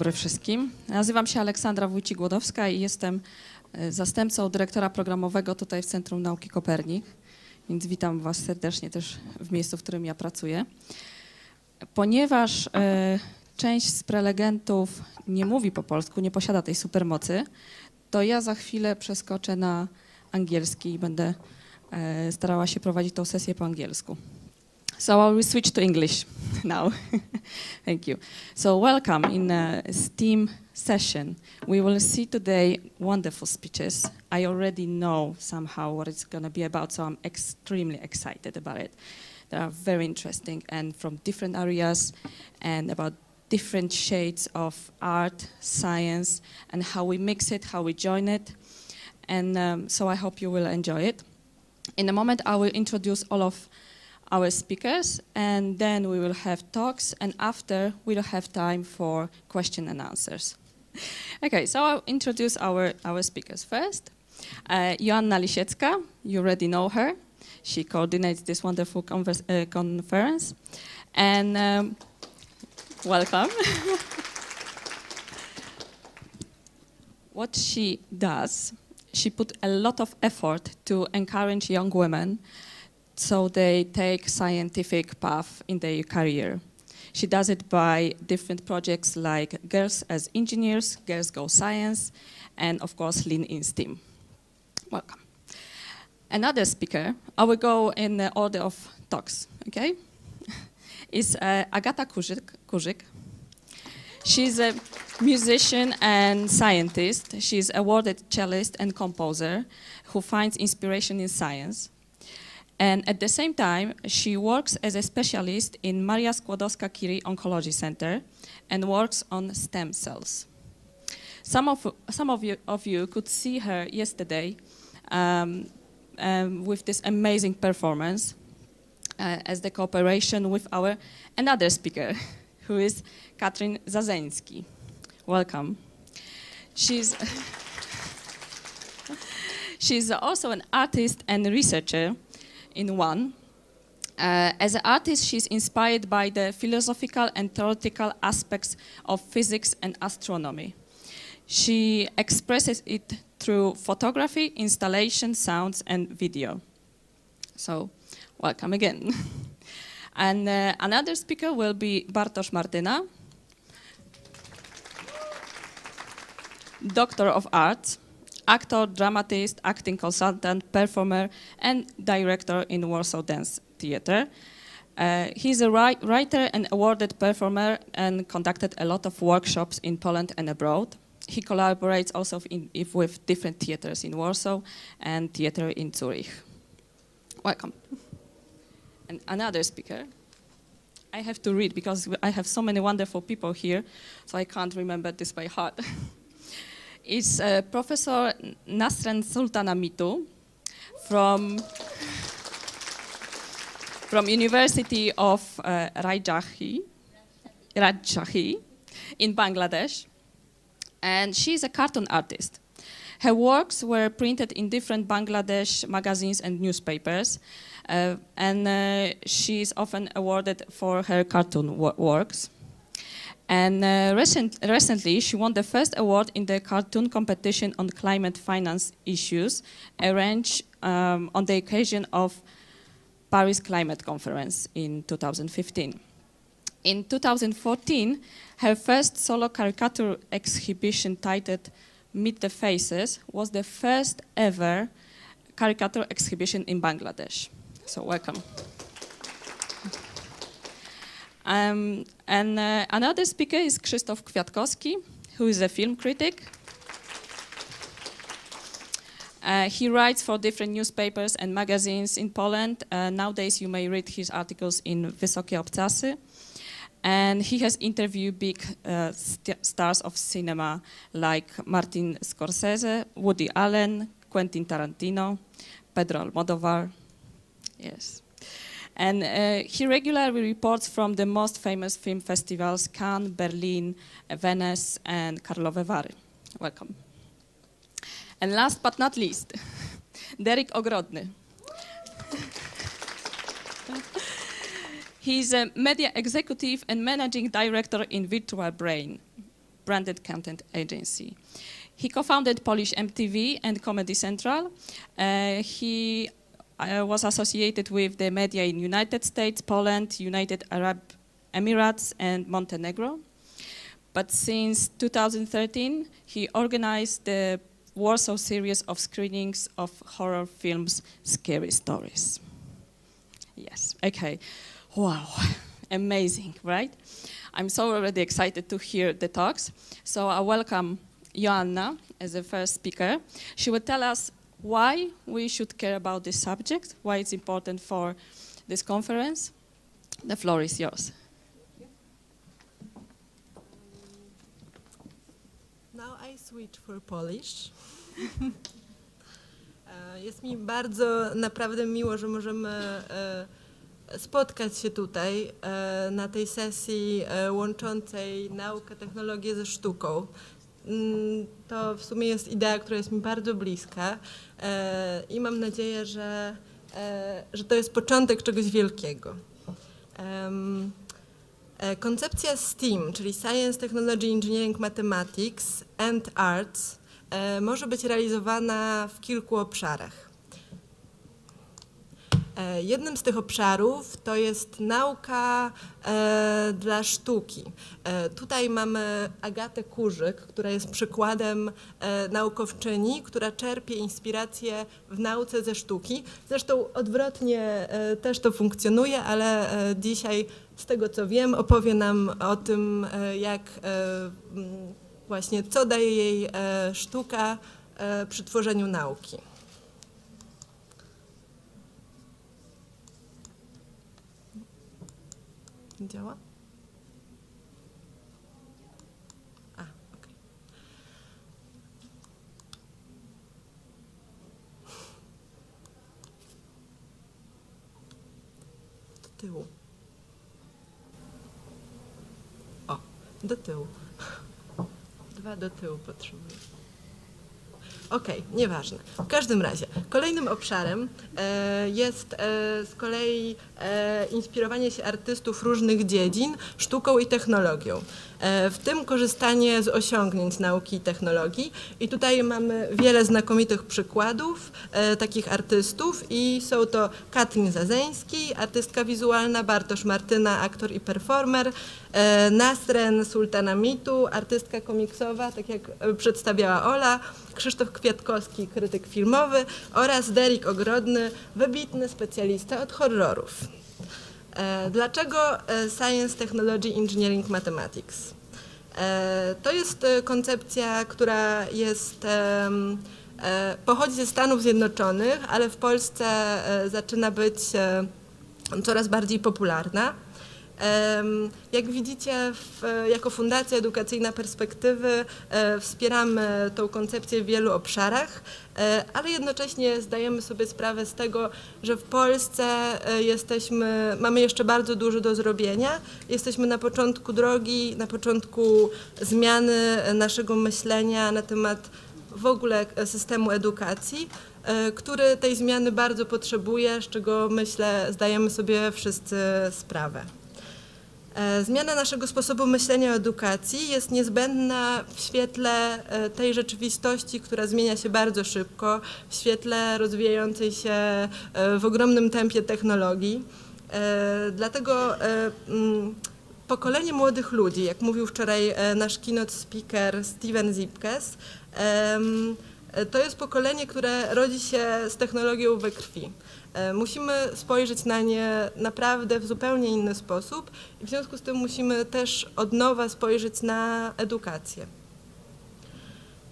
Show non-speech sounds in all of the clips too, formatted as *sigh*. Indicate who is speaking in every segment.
Speaker 1: Dobry wszystkim. Nazywam się Aleksandra Wójcik-Głodowska i jestem e, zastępcą dyrektora programowego tutaj w Centrum Nauki Kopernik, więc witam Was serdecznie też w miejscu, w którym ja pracuję. Ponieważ e, część z prelegentów nie mówi po polsku, nie posiada tej supermocy, to ja za chwilę przeskoczę na angielski i będę e, starała się prowadzić tą sesję po angielsku. So I will switch to English *laughs* now. *laughs* Thank you. So welcome in a STEAM session. We will see today wonderful speeches. I already know somehow what it's going to be about, so I'm extremely excited about it. They are very interesting and from different areas and about different shades of art, science, and how we mix it, how we join it. And um, so I hope you will enjoy it. In a moment, I will introduce all of our speakers, and then we will have talks, and after we'll have time for question and answers. *laughs* okay, so I'll introduce our, our speakers first. Uh, Joanna Lisiecka, you already know her. She coordinates this wonderful uh, conference. And um, welcome. *laughs* what she does, she put a lot of effort to encourage young women so they take scientific path in their career. She does it by different projects like Girls as Engineers, Girls Go Science, and of course Lean in STEAM. Welcome. Another speaker, I will go in the order of talks, okay? *laughs* Is uh, Agata Kurzyk, Kurzyk. She's a musician and scientist. She's awarded cellist and composer who finds inspiration in science. And at the same time, she works as a specialist in Maria Skłodowska-Curie Oncology Center and works on stem cells. Some of, some of, you, of you could see her yesterday um, um, with this amazing performance uh, as the cooperation with our another speaker, *laughs* who is Katrin Zazeński. Welcome. She's, *laughs* she's also an artist and researcher in one. Uh, as an artist, she's inspired by the philosophical and theoretical aspects of physics and astronomy. She expresses it through photography, installation, sounds, and video. So, welcome again. *laughs* and uh, another speaker will be Bartosz Martyna, Doctor of Arts actor, dramatist, acting consultant, performer, and director in Warsaw Dance Theatre. Uh, he's a ri writer and awarded performer and conducted a lot of workshops in Poland and abroad. He collaborates also in, with different theaters in Warsaw and theater in Zurich. Welcome. And another speaker. I have to read because I have so many wonderful people here, so I can't remember this by heart. *laughs* is uh, Professor Nasren Sultanamitu from from University of uh, Rajshahi, Rajshahi in Bangladesh, and she's a cartoon artist. Her works were printed in different Bangladesh magazines and newspapers, uh, and uh, she's often awarded for her cartoon wo works. And uh, recent, recently, she won the first award in the cartoon competition on climate finance issues, arranged um, on the occasion of Paris Climate Conference in 2015. In 2014, her first solo caricature exhibition titled Meet the Faces was the first ever caricature exhibition in Bangladesh. So welcome. Um, and uh, another speaker is Krzysztof Kwiatkowski, who is a film critic. Uh, he writes for different newspapers and magazines in Poland. Uh, nowadays, you may read his articles in Wysokie Obcasy. And he has interviewed big uh, st stars of cinema like Martin Scorsese, Woody Allen, Quentin Tarantino, Pedro Almodovar. Yes. And uh, he regularly reports from the most famous film festivals, Cannes, Berlin, Venice, and Karlove Vary. Welcome. And last but not least, *laughs* Derek Ogrodny. He's a media executive and managing director in Virtual Brain. branded content agency. He co-founded Polish MTV and Comedy Central. Uh, he uh, was associated with the media in United States, Poland, United Arab Emirates, and Montenegro. But since 2013, he organized the Warsaw series of screenings of horror films, Scary Stories. Yes, okay. Wow, *laughs* amazing, right? I'm so already excited to hear the talks. So I welcome Joanna as the first speaker. She will tell us why we should care about this subject, why it's important for this conference. The floor is yours.
Speaker 2: Now I switch for Polish. *laughs* E, Jest mi bardzo naprawdę miło, że możemy e, spotkać się tutaj e, na tej sesji łączącej naukę, technologię ze sztuką. Mm, To w sumie jest idea, która jest mi bardzo bliska e, i mam nadzieję, że, e, że to jest początek czegoś wielkiego. E, Koncepcja STEAM, czyli Science, Technology, Engineering, Mathematics and Arts, może być realizowana w kilku obszarach. E, Jednym z tych obszarów to jest nauka e, dla sztuki. E, tutaj mamy Agatę Kurzyk, która jest przykładem naukowczyni, która czerpie inspirację w nauce ze sztuki. Zresztą odwrotnie też to funkcjonuje, ale dzisiaj z tego co wiem opowie nam o tym, jak właśnie co daje jej sztuka przy tworzeniu nauki. Działa? A, okej. Do tyłu. O, do tyłu. Dwa do tyłu potrzebuję. Okej, nieważne. W każdym razie, kolejnym obszarem e, jest e, z kolei e, inspirowanie się artystów różnych dziedzin sztuką i technologią. E, w tym korzystanie z osiągnięć nauki i technologii. I tutaj mamy wiele znakomitych przykładów e, takich artystów i są to Katrin Zazeński, artystka wizualna, Bartosz Martyna, aktor i performer, e, Nasren Sultanamitu, artystka komiksowa, tak jak przedstawiała Ola, Krzysztof Kwiatkowski, krytyk filmowy oraz Derik Ogrodny, wybitny specjalista od horrorów. E, Dlaczego e, Science, Technology, Engineering, Mathematics? E, To jest koncepcja, która jest, pochodzi ze Stanów Zjednoczonych, ale w Polsce zaczyna być coraz bardziej popularna. Jak widzicie, jako Fundacja Edukacyjna Perspektywy e, wspieramy tą koncepcję w wielu obszarach, e, ale jednocześnie zdajemy sobie sprawę z tego, że w Polsce e, jesteśmy, mamy jeszcze bardzo dużo do zrobienia. Jesteśmy na początku drogi, na początku zmiany naszego myślenia na temat w ogóle systemu edukacji, który tej zmiany bardzo potrzebuje, z czego myślę zdajemy sobie wszyscy sprawę. E, Zmiana naszego sposobu myślenia o edukacji jest niezbędna w świetle e, tej rzeczywistości, która zmienia się bardzo szybko, w świetle rozwijającej się e, w ogromnym tempie technologii. Dlatego mm, pokolenie młodych ludzi, jak mówił wczoraj nasz keynote speaker Steven Zipkes, to jest pokolenie, które rodzi się z technologią we krwi. E, Musimy spojrzeć na nie naprawdę w zupełnie inny sposób i w związku z tym musimy też od nowa spojrzeć na edukację.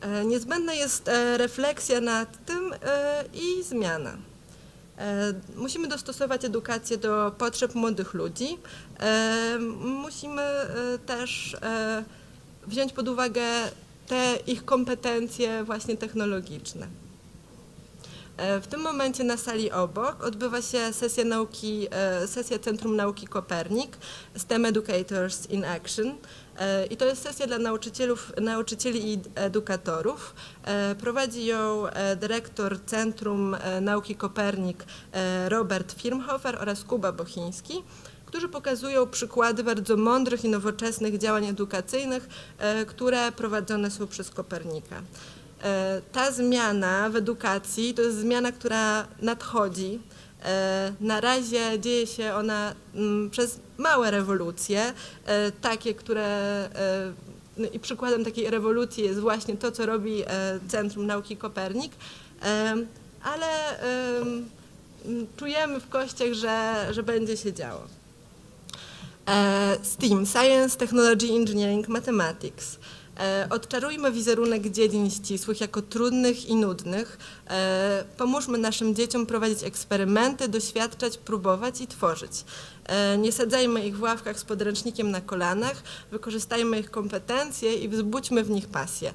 Speaker 2: E, Niezbędna jest e, refleksja nad tym i zmiana. Musimy dostosować edukację do potrzeb młodych ludzi. Musimy też wziąć pod uwagę te ich kompetencje właśnie technologiczne. E, W tym momencie na sali obok odbywa się sesja nauki, e, sesja Centrum Nauki Kopernik STEM Educators in Action. E, I to jest sesja dla nauczycielów, nauczycieli i edukatorów. Prowadzi ją dyrektor Centrum Nauki Kopernik Robert Firmhofer oraz Kuba Bochiński. którzy pokazują przykłady bardzo mądrych i nowoczesnych działań edukacyjnych, które prowadzone są przez Kopernika. E, ta zmiana w edukacji to jest zmiana, która nadchodzi. E, na razie dzieje się ona mm, przez małe rewolucje, e, takie, które no i przykładem takiej rewolucji jest właśnie to, co robi Centrum Nauki Kopernik, ale czujemy w kościach, że, że będzie się działo. STEAM, Science, Technology, Engineering, Mathematics. E, odczarujmy wizerunek dziedzin ścisłych jako trudnych i nudnych. E, pomóżmy naszym dzieciom prowadzić eksperymenty, doświadczać, próbować i tworzyć. E, nie sadzajmy ich w ławkach z podręcznikiem na kolanach, wykorzystajmy ich kompetencje i wzbudźmy w nich pasję.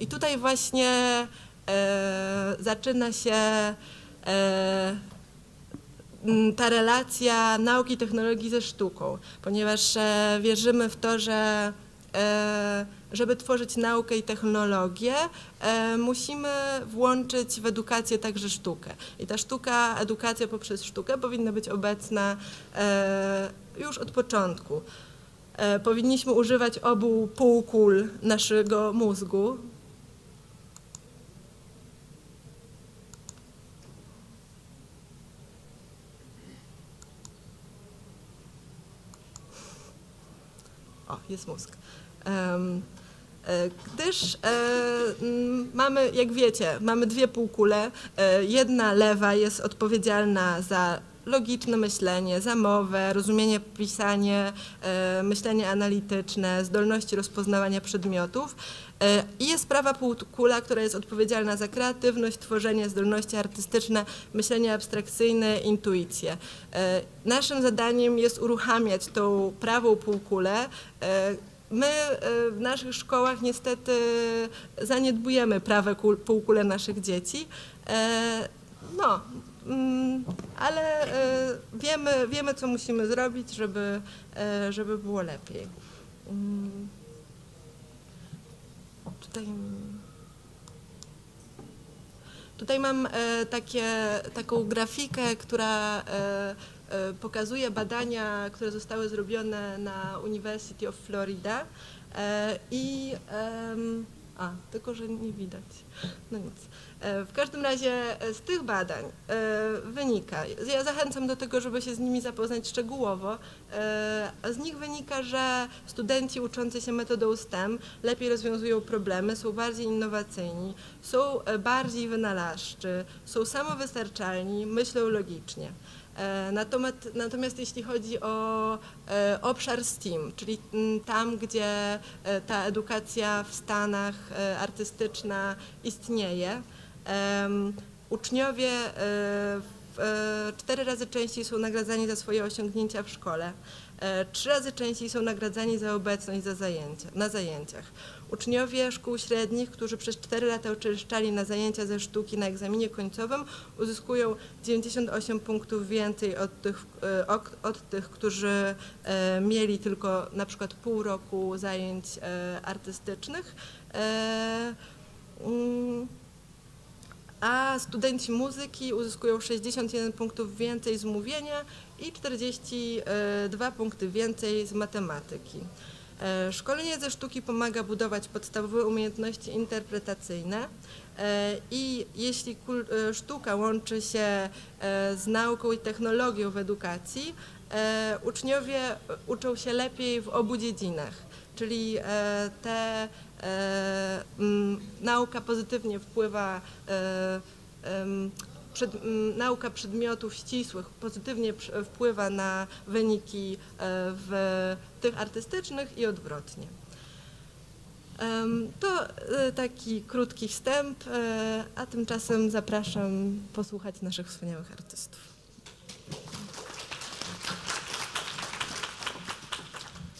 Speaker 2: I tutaj właśnie zaczyna się ta relacja nauki i technologii ze sztuką, ponieważ wierzymy w to, że żeby tworzyć naukę i technologię, e, musimy włączyć w edukację także sztukę. I ta sztuka, edukacja poprzez sztukę powinna być obecna e, już od początku. E, powinniśmy używać obu półkul naszego mózgu, O, jest mózg. E, gdyż e, mamy, jak wiecie, mamy dwie półkule. E, jedna lewa jest odpowiedzialna za logiczne myślenie, za mowę, rozumienie, pisanie, myślenie analityczne, zdolności rozpoznawania przedmiotów. I jest prawa półkula, która jest odpowiedzialna za kreatywność, tworzenie, zdolności artystyczne, myślenie abstrakcyjne, intuicję. Naszym zadaniem jest uruchamiać tą prawą półkulę, My e, w naszych szkołach niestety zaniedbujemy prawe półkule naszych dzieci. E, no, ale e, wiemy, wiemy, co musimy zrobić, żeby, żeby było lepiej. Mm. Tutaj, tutaj mam takie, taką grafikę, która E, pokazuje badania, które zostały zrobione na University of Florida e, i a, tylko że nie widać. No nic. E, w każdym razie z tych badań wynika, ja zachęcam do tego, żeby się z nimi zapoznać szczegółowo, z nich wynika, że studenci uczący się metodą STEM lepiej rozwiązują problemy, są bardziej innowacyjni, są bardziej wynalazczy, są samowystarczalni, myślą logicznie. E, natomiast, natomiast jeśli chodzi o e, obszar STEAM, czyli mm, tam, gdzie e, ta edukacja w Stanach artystyczna istnieje, uczniowie cztery razy częściej są nagradzani za swoje osiągnięcia w szkole, trzy razy częściej są nagradzani za obecność za zajęcia, na zajęciach. Uczniowie szkół średnich, którzy przez 4 lata uczęszczali na zajęcia ze sztuki na egzaminie końcowym, uzyskują 98 punktów więcej od tych, e, od tych którzy e, mieli tylko na przykład pół roku zajęć e, artystycznych. A studenci muzyki uzyskują 61 punktów więcej z mówienia i 42 punkty więcej z matematyki. E, szkolenie ze sztuki pomaga budować podstawowe umiejętności interpretacyjne e, i jeśli e, sztuka łączy się z nauką i technologią w edukacji, uczniowie uczą się lepiej w obu dziedzinach, czyli te nauka pozytywnie wpływa przed, nauka przedmiotów ścisłych pozytywnie wpływa na wyniki e, w tych artystycznych i odwrotnie. To e, taki krótki wstęp, e, a tymczasem zapraszam posłuchać naszych wspaniałych artystów.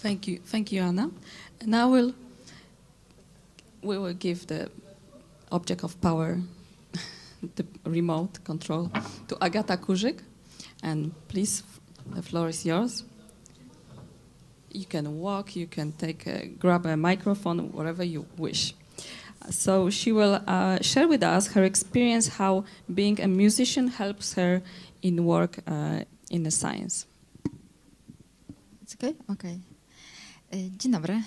Speaker 1: Thank you, thank you, Anna. Now we'll we will give the object of power *laughs* the remote control to Agata Kuzik. And please, the floor is yours. You can walk, you can take a, grab a microphone, whatever you wish. So she will uh, share with us her experience how being a musician helps her in work uh, in the science.
Speaker 3: Jest okay? Okej. Y, Dzień dobry.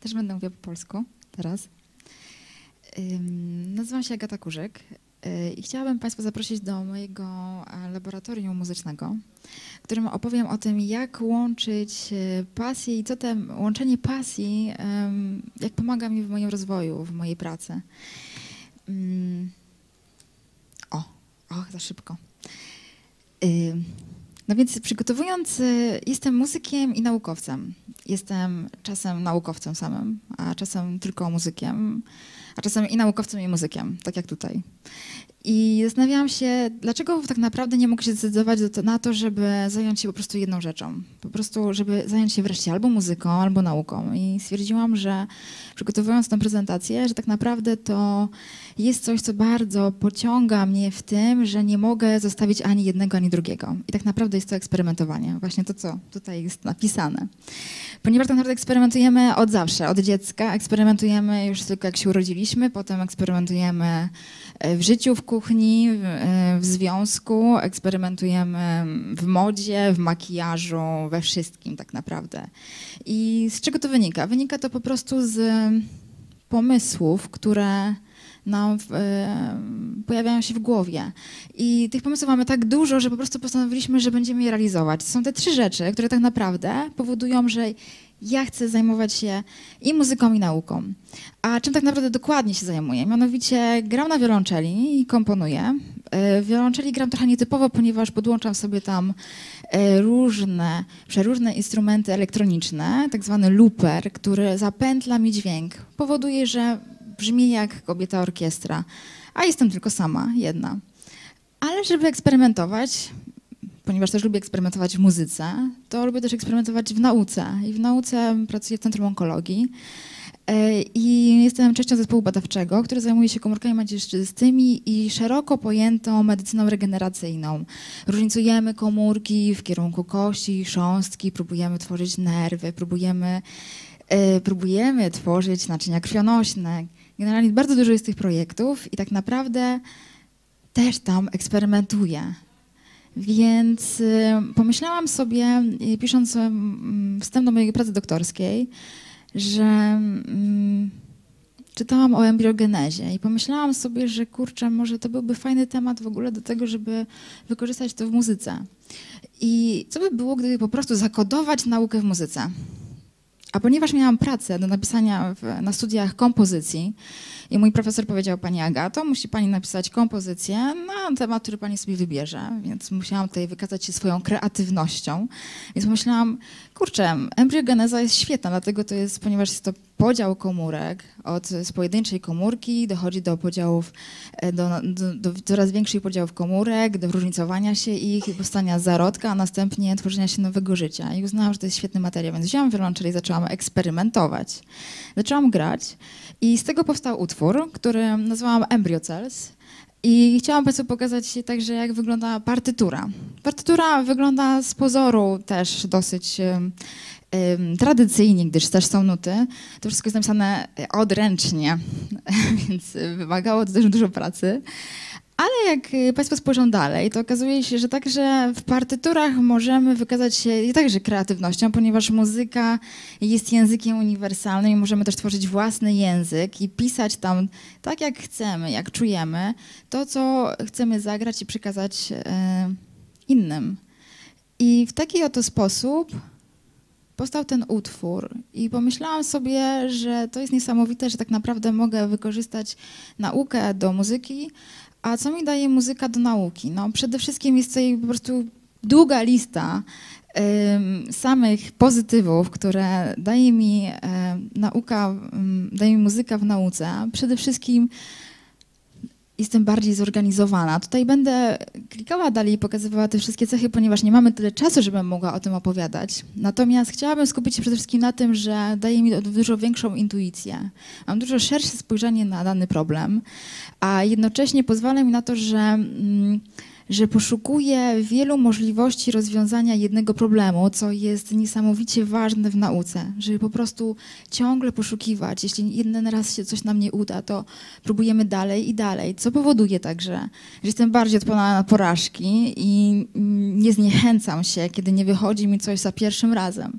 Speaker 3: Też będę mówiła po polsku teraz. Nazywam się Agata Kurzyk y, i chciałabym Państwa zaprosić do mojego laboratorium muzycznego, w którym opowiem o tym, jak łączyć e, pasję i co to łączenie pasji, jak pomaga mi w moim rozwoju, w mojej pracy. O, och, za szybko. No więc przygotowując, y, jestem muzykiem i naukowcem. Jestem czasem naukowcem samym, a czasem tylko muzykiem, a czasem i naukowcem i muzykiem, tak jak tutaj. I zastanawiałam się, dlaczego tak naprawdę nie mogę się zdecydować do na to, żeby zająć się po prostu jedną rzeczą. Po prostu, żeby zająć się wreszcie albo muzyką, albo nauką. I stwierdziłam, że przygotowując tę prezentację, że tak naprawdę to jest coś, co bardzo pociąga mnie w tym, że nie mogę zostawić ani jednego, ani drugiego. I tak naprawdę jest to eksperymentowanie. Właśnie to, co tutaj jest napisane. Ponieważ tak naprawdę eksperymentujemy od zawsze, od dziecka. Eksperymentujemy już tylko jak się urodziliśmy, potem eksperymentujemy w życiu, w kuchni, w, e, w związku, eksperymentujemy w modzie, w makijażu, we wszystkim tak naprawdę. I z czego to wynika? Wynika to po prostu z pomysłów, które nam w, e, pojawiają się w głowie. I tych pomysłów mamy tak dużo, że po prostu postanowiliśmy, że będziemy je realizować. To są te trzy rzeczy, które tak naprawdę powodują, że ja chcę zajmować się i muzyką, i nauką. A czym tak naprawdę dokładnie się zajmuję? Mianowicie gram na wiolonczeli i komponuję. E, wiolonczeli gram trochę nietypowo, ponieważ podłączam sobie tam e, różne, przeróżne instrumenty elektroniczne, tak zwany looper, który zapętla mi dźwięk. Powoduje, że brzmi jak kobieta orkiestra, a jestem tylko sama, jedna. Ale żeby eksperymentować, ponieważ też lubię eksperymentować w muzyce, to lubię też eksperymentować w nauce. I w nauce pracuję w Centrum Onkologii. E, I jestem częścią zespołu badawczego, który zajmuje się komórkami macierzystymi i szeroko pojętą medycyną regeneracyjną. Różnicujemy komórki w kierunku kości, chrząstki, próbujemy tworzyć nerwy, próbujemy, e, próbujemy tworzyć naczynia krwionośne. Generalnie bardzo dużo jest tych projektów i tak naprawdę też tam eksperymentuję. Więc y, pomyślałam sobie, y, pisząc mm, wstęp do mojej pracy doktorskiej, że mm, czytałam o embriogenezie i pomyślałam sobie, że kurczę, może to byłby fajny temat w ogóle do tego, żeby wykorzystać to w muzyce. I co by było, gdyby po prostu zakodować naukę w muzyce? A ponieważ miałam pracę do napisania w, na studiach kompozycji i mój profesor powiedział, pani Agato, musi pani napisać kompozycję na temat, który pani sobie wybierze, więc musiałam tutaj wykazać się swoją kreatywnością. Więc myślałam, kurczę, embriogeneza jest świetna, dlatego to jest, ponieważ jest to podział komórek, od z pojedynczej komórki dochodzi do podziałów, e, do, do, do coraz większych podziałów komórek, do różnicowania się ich, powstania zarodka, a następnie tworzenia się nowego życia. I uznałam, że to jest świetny materiał, więc wzięłam wiolonczeli i zaczęłam eksperymentować. Zaczęłam grać i z tego powstał utwór, który nazwałam Embryo Cells. I chciałam Państwu pokazać także, jak wygląda partytura. Partytura wygląda z pozoru też dosyć tradycyjnie, gdyż też są nuty. To wszystko jest napisane odręcznie, *laughs* więc wymagało to też dużo pracy. Ale jak y, Państwo spojrzą dalej, to okazuje się, że także w partyturach możemy wykazać się i także kreatywnością, ponieważ muzyka jest językiem uniwersalnym i możemy też tworzyć własny język i pisać tam tak, jak chcemy, jak czujemy, to, co chcemy zagrać i przekazać e, innym. I w taki oto sposób powstał ten utwór i pomyślałam sobie, że to jest niesamowite, że tak naprawdę mogę wykorzystać naukę do muzyki, a co mi daje muzyka do nauki? No przede wszystkim jest tutaj po prostu długa lista samych pozytywów, które daje mi nauka, daje mi muzyka w nauce. Przede wszystkim jestem bardziej zorganizowana. Tutaj będę klikała dalej i pokazywała te wszystkie cechy, ponieważ nie mamy tyle czasu, żebym mogła o tym opowiadać. Natomiast chciałabym skupić się przede wszystkim na tym, że daje mi dużo większą intuicję. Mam dużo szersze spojrzenie na dany problem, a jednocześnie pozwala mi na to, że, mm, że poszukuje wielu możliwości rozwiązania jednego problemu, co jest niesamowicie ważne w nauce, żeby po prostu ciągle poszukiwać. Jeśli jeden raz się coś nam nie uda, to próbujemy dalej i dalej, co powoduje także, że jestem bardziej odporna na porażki i nie zniechęcam się, kiedy nie wychodzi mi coś za pierwszym razem.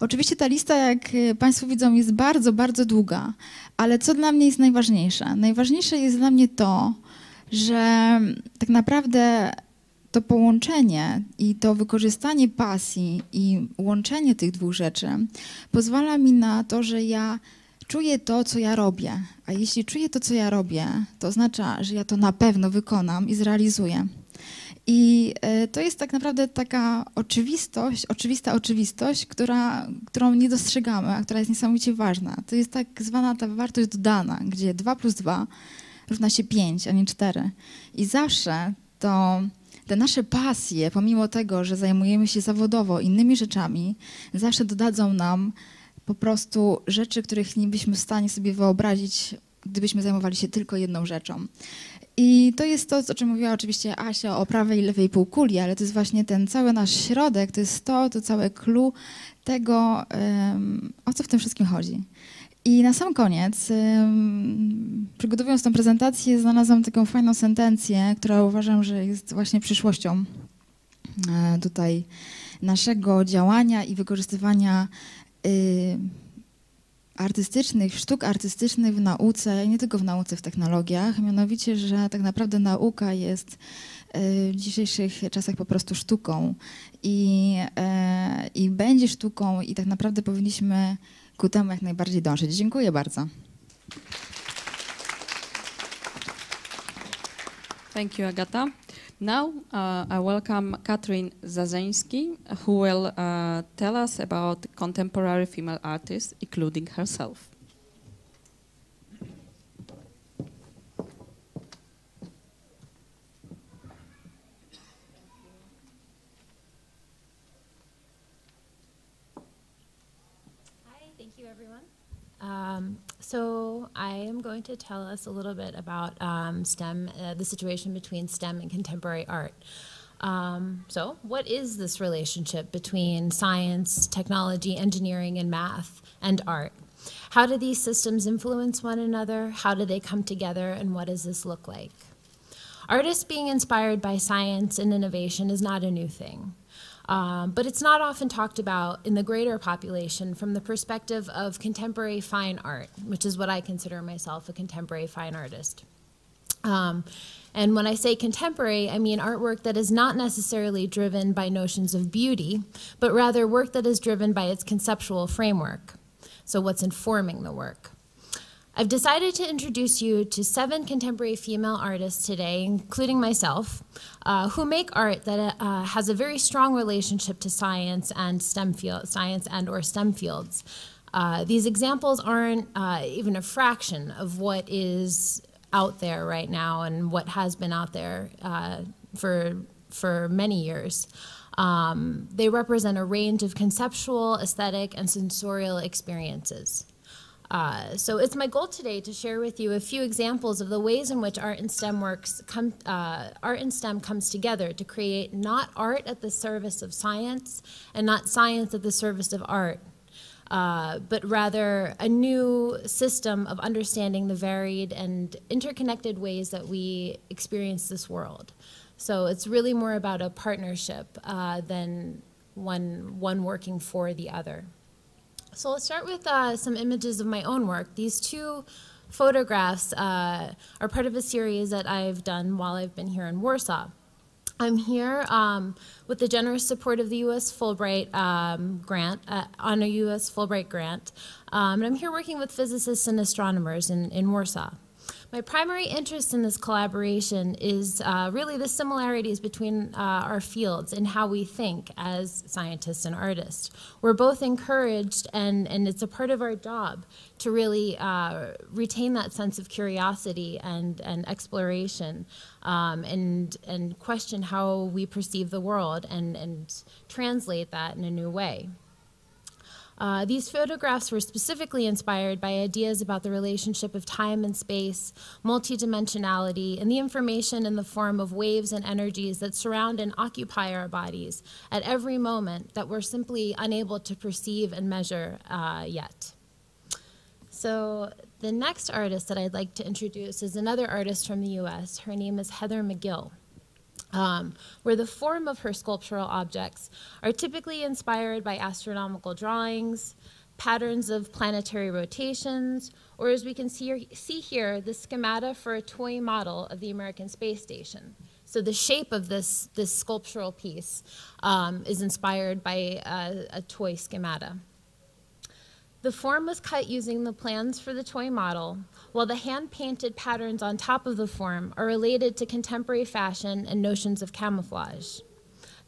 Speaker 3: Oczywiście ta lista, jak Państwo widzą, jest bardzo, bardzo długa, ale co dla mnie jest najważniejsze? Najważniejsze jest dla mnie to, że tak naprawdę to połączenie i to wykorzystanie pasji i łączenie tych dwóch rzeczy pozwala mi na to, że ja czuję to, co ja robię. A jeśli czuję to, co ja robię, to oznacza, że ja to na pewno wykonam i zrealizuję. I e, to jest tak naprawdę taka oczywistość, oczywista oczywistość, która, którą nie dostrzegamy, a która jest niesamowicie ważna. To jest tak zwana ta wartość dodana, gdzie 2 plus 2 równa się 5, a nie 4. I zawsze to te nasze pasje, pomimo tego, że zajmujemy się zawodowo innymi rzeczami, zawsze dodadzą nam po prostu rzeczy, których nie byliśmy w stanie sobie wyobrazić, gdybyśmy zajmowali się tylko jedną rzeczą. I to jest to, o czym mówiła oczywiście Asia o prawej i lewej półkuli, ale to jest właśnie ten cały nasz środek, to jest to, to całe clue tego, um, o co w tym wszystkim chodzi. I na sam koniec, przygotowując tę prezentację, znalazłam taką fajną sentencję, która uważam, że jest właśnie przyszłością e, tutaj naszego działania i wykorzystywania y, artystycznych, sztuk artystycznych w nauce, nie tylko w nauce, w technologiach, mianowicie, że tak naprawdę nauka jest y, w dzisiejszych czasach po prostu sztuką. I, e, i będzie sztuką i tak naprawdę powinniśmy ku temu jak najbardziej dążyć. Dziękuję bardzo.
Speaker 1: Thank you, Agata. Now uh, I welcome Katrin Zazeński, who will uh, tell us about contemporary female artists, including herself.
Speaker 4: Um, so I am going to tell us a little bit about um, STEM, uh, the situation between STEM and contemporary art. Um, so what is this relationship between science, technology, engineering, and math and art? How do these systems influence one another? How do they come together? And what does this look like? Artists being inspired by science and innovation is not a new thing. Um, but it's not often talked about in the greater population from the perspective of contemporary fine art, which is what I consider myself a contemporary fine artist. Um, and when I say contemporary, I mean artwork that is not necessarily driven by notions of beauty, but rather work that is driven by its conceptual framework. So, what's informing the work? I've decided to introduce you to seven contemporary female artists today, including myself, uh, who make art that uh, has a very strong relationship to science and STEM field, science and or STEM fields. Uh, these examples aren't uh, even a fraction of what is out there right now and what has been out there uh, for for many years. Um, they represent a range of conceptual, aesthetic, and sensorial experiences. Uh, so it's my goal today to share with you a few examples of the ways in which art and STEM works come, uh, art and STEM comes together to create not art at the service of science and not science at the service of art, uh, but rather a new system of understanding the varied and interconnected ways that we experience this world. So it's really more about a partnership uh, than one, one working for the other. So I'll start with uh, some images of my own work. These two photographs uh, are part of a series that I've done while I've been here in Warsaw. I'm here um, with the generous support of the U.S. Fulbright um, grant, uh, on a U.S. Fulbright grant. Um, and I'm here working with physicists and astronomers in, in Warsaw. My primary interest in this collaboration is uh, really the similarities between uh, our fields and how we think as scientists and artists. We're both encouraged, and, and it's a part of our job to really uh, retain that sense of curiosity and, and exploration um, and, and question how we perceive the world and, and translate that in a new way. Uh, these photographs were specifically inspired by ideas about the relationship of time and space, multidimensionality, and the information in the form of waves and energies that surround and occupy our bodies at every moment that we're simply unable to perceive and measure uh, yet. So, the next artist that I'd like to introduce is another artist from the US. Her name is Heather McGill um, where the form of her sculptural objects are typically inspired by astronomical drawings, patterns of planetary rotations, or as we can see, see here, the schemata for a toy model of the American Space Station. So the shape of this, this sculptural piece um, is inspired by a, a toy schemata. The form was cut using the plans for the toy model, while the hand-painted patterns on top of the form are related to contemporary fashion and notions of camouflage.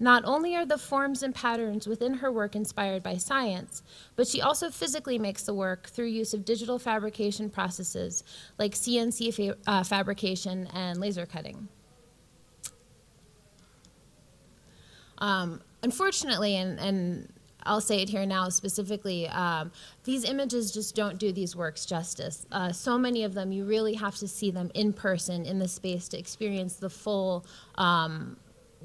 Speaker 4: Not only are the forms and patterns within her work inspired by science, but she also physically makes the work through use of digital fabrication processes like CNC fa uh, fabrication and laser cutting. Um, unfortunately, and, and I'll say it here now specifically. Um, these images just don't do these works justice. Uh, so many of them, you really have to see them in person in the space to experience the full um,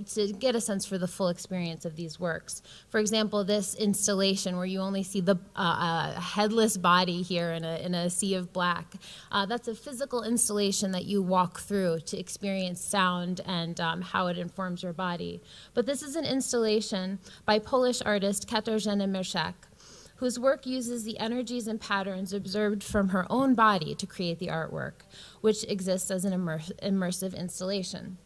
Speaker 4: to get a sense for the full experience of these works. For example, this installation where you only see the uh, uh, headless body here in a, in a sea of black, uh, that's a physical installation that you walk through to experience sound and um, how it informs your body. But this is an installation by Polish artist Katarzyna Mierczak, whose work uses the energies and patterns observed from her own body to create the artwork, which exists as an immersive installation.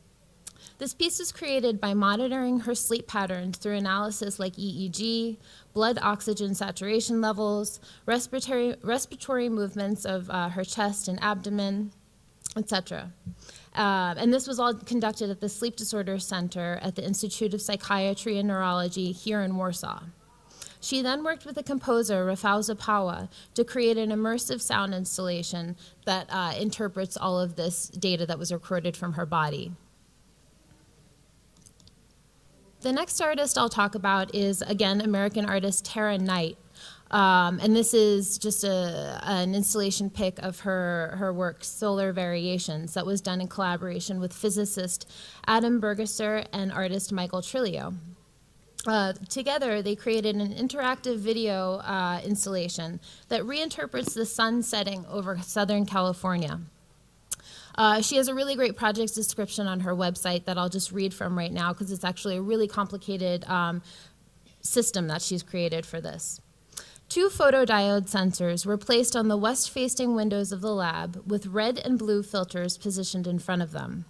Speaker 4: This piece was created by monitoring her sleep patterns through analysis like EEG, blood oxygen saturation levels, respiratory, respiratory movements of uh, her chest and abdomen, etc. Uh, and this was all conducted at the Sleep Disorder Center at the Institute of Psychiatry and Neurology here in Warsaw. She then worked with the composer Rafał Zapawa to create an immersive sound installation that uh, interprets all of this data that was recorded from her body. The next artist I'll talk about is, again, American artist Tara Knight. Um, and this is just a, an installation pic of her, her work, Solar Variations, that was done in collaboration with physicist Adam Burgesser and artist Michael Trillo. Uh, together, they created an interactive video uh, installation that reinterprets the sun setting over Southern California. Uh, she has a really great project description on her website that I'll just read from right now because it's actually a really complicated um, system that she's created for this. Two photodiode sensors were placed on the west-facing windows of the lab with red and blue filters positioned in front of them.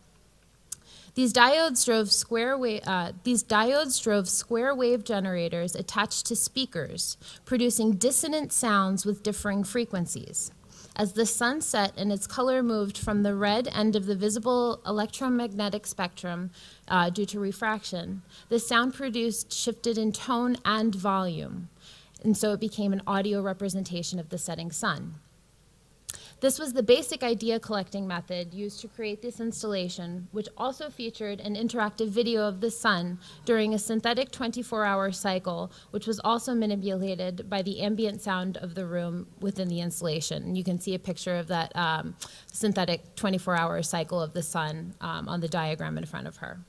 Speaker 4: These diodes drove square wave, uh, these diodes drove square wave generators attached to speakers, producing dissonant sounds with differing frequencies. As the sun set and its color moved from the red end of the visible electromagnetic spectrum uh, due to refraction, the sound produced shifted in tone and volume. And so it became an audio representation of the setting sun. This was the basic idea collecting method used to create this installation, which also featured an interactive video of the sun during a synthetic 24-hour cycle, which was also manipulated by the ambient sound of the room within the installation. And you can see a picture of that um, synthetic 24-hour cycle of the sun um, on the diagram in front of her.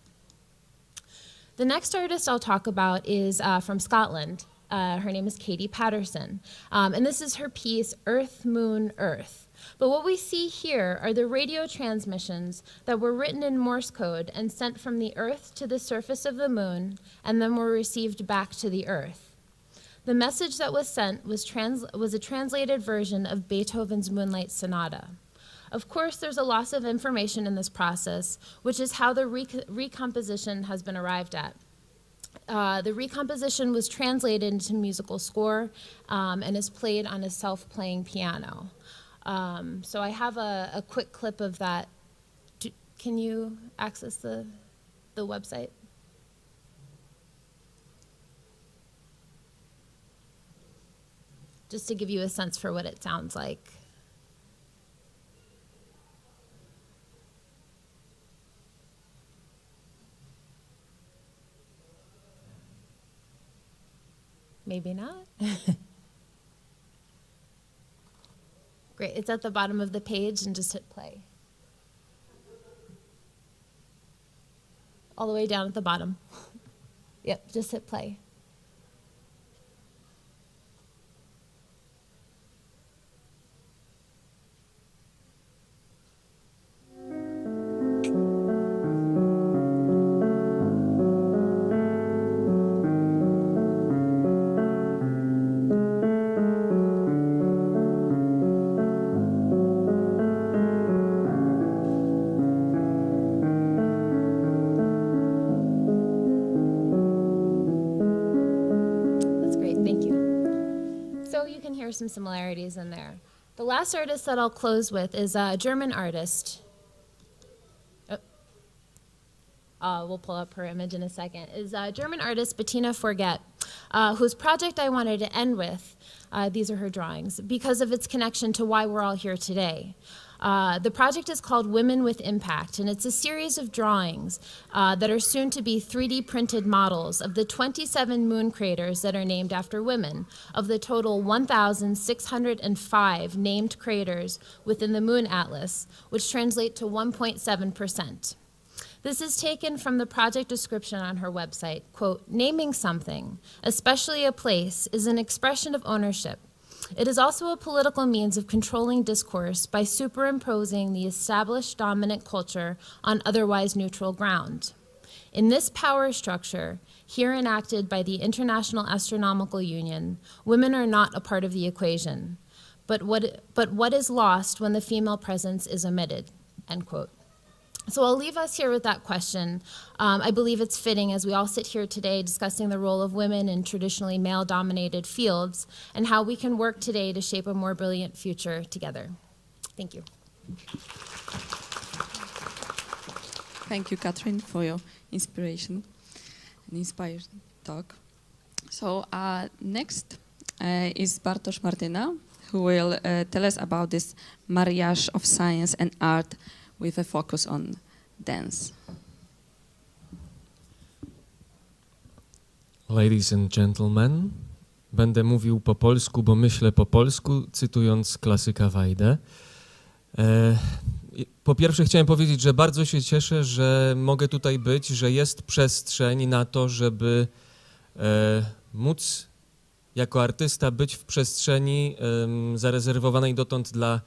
Speaker 4: The next artist I'll talk about is uh, from Scotland. Uh, her name is Katie Patterson. Um, and this is her piece, Earth, Moon, Earth. But what we see here are the radio transmissions that were written in Morse code and sent from the Earth to the surface of the moon and then were received back to the Earth. The message that was sent was, was a translated version of Beethoven's Moonlight Sonata. Of course, there's a loss of information in this process, which is how the recomposition has been arrived at. Uh, the recomposition was translated into musical score um, and is played on a self-playing piano. Um, so I have a, a, quick clip of that. Do, can you access the, the website? Just to give you a sense for what it sounds like. Maybe not. *laughs* Great. It's at the bottom of the page and just hit play. All the way down at the bottom. *laughs* yep, just hit play. Some similarities in there. The last artist that I'll close with is a German artist. Oh. Uh, we'll pull up her image in a second. Is a German artist Bettina Forget, uh, whose project I wanted to end with. Uh, these are her drawings because of its connection to why we're all here today. Uh, the project is called Women with Impact, and it's a series of drawings uh, that are soon to be 3D printed models of the 27 moon craters that are named after women, of the total 1,605 named craters within the Moon Atlas, which translate to 1.7%. This is taken from the project description on her website. Quote, naming something, especially a place, is an expression of ownership. It is also a political means of controlling discourse by superimposing the established dominant culture on otherwise neutral ground. In this power structure, here enacted by the International Astronomical Union, women are not a part of the equation. But what, but what is lost when the female presence is omitted? End quote. So I'll leave us here with that question. Um, I believe it's fitting as we all sit here today discussing the role of women in traditionally male dominated fields and how we can work today to shape a more brilliant future together. Thank you.
Speaker 1: Thank you, Catherine, for your inspiration and inspired talk. So uh, next uh, is Bartosz Martyna, who will uh, tell us about this marriage of science and art with a focus on dance.
Speaker 5: Ladies and gentlemen, będę mówił po polsku, bo myślę po polsku, cytując klasyka Wajdę. E, po pierwsze chciałem powiedzieć, że bardzo się cieszę, że mogę tutaj być, że jest przestrzeń na to, żeby e, móc jako artysta być w przestrzeni zarezerwowanej dotąd dla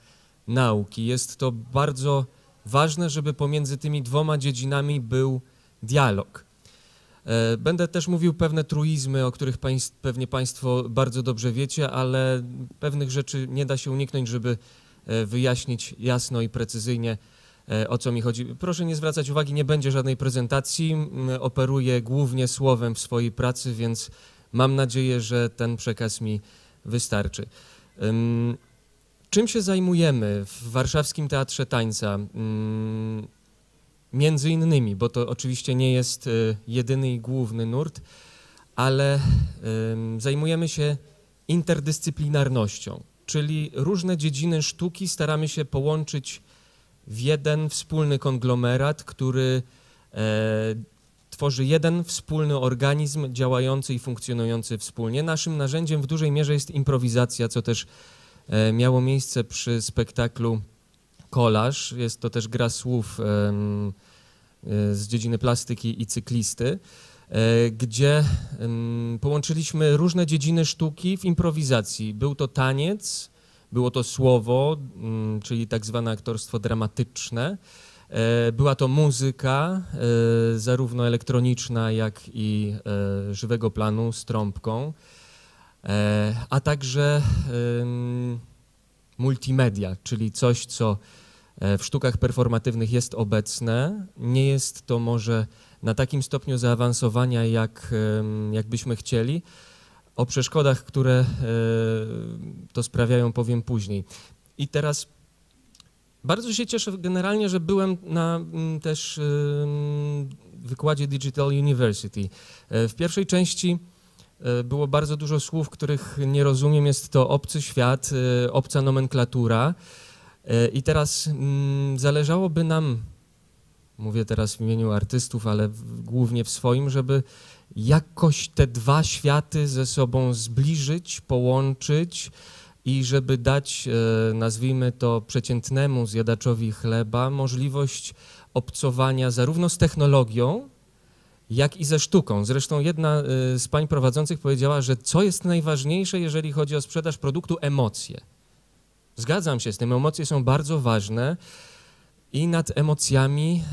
Speaker 5: nauki. Jest to bardzo ważne, żeby pomiędzy tymi dwoma dziedzinami był dialog. E, Będę też mówił pewne truizmy, o których pewnie Państwo bardzo dobrze wiecie, ale pewnych rzeczy nie da się uniknąć, żeby e, wyjaśnić jasno i precyzyjnie, e, o co mi chodzi. Proszę nie zwracać uwagi, nie będzie żadnej prezentacji. Operuję głównie słowem w swojej pracy, więc mam nadzieję, że ten przekaz mi wystarczy. Ym, Czym się zajmujemy w Warszawskim Teatrze Tańca? Ym, Między innymi, bo to oczywiście nie jest y, jedyny i główny nurt, ale zajmujemy się interdyscyplinarnością, czyli różne dziedziny sztuki staramy się połączyć w jeden wspólny konglomerat, który e, tworzy jeden wspólny organizm działający i funkcjonujący wspólnie. Naszym narzędziem w dużej mierze jest improwizacja, co też miało miejsce przy spektaklu Kolaż. Jest to też gra słów e, z dziedziny plastyki i cyklisty, e, gdzie połączyliśmy różne dziedziny sztuki w improwizacji. Był to taniec, było to słowo, czyli tak zwane aktorstwo dramatyczne. E, Była to muzyka, e, zarówno elektroniczna, jak i e, żywego planu z trąbką, e, a także multimedia, czyli coś, co e, w sztukach performatywnych jest obecne. Nie jest to może na takim stopniu zaawansowania, jak, jak byśmy chcieli. O przeszkodach, które e, to sprawiają, powiem później. I teraz bardzo się cieszę generalnie, że byłem na mm, też wykładzie Digital University. E, W pierwszej części e, było bardzo dużo słów, których nie rozumiem. Jest to obcy świat, e, obca nomenklatura. E, I teraz mm, zależałoby nam, mówię teraz w imieniu artystów, ale głównie w swoim, żeby jakoś te dwa światy ze sobą zbliżyć, połączyć i żeby dać, e, nazwijmy to, przeciętnemu zjadaczowi chleba możliwość obcowania zarówno z technologią, jak i ze sztuką. Zresztą jedna y, z pań prowadzących powiedziała, że co jest najważniejsze, jeżeli chodzi o sprzedaż produktu? Emocje. Zgadzam się z tym, emocje są bardzo ważne i nad emocjami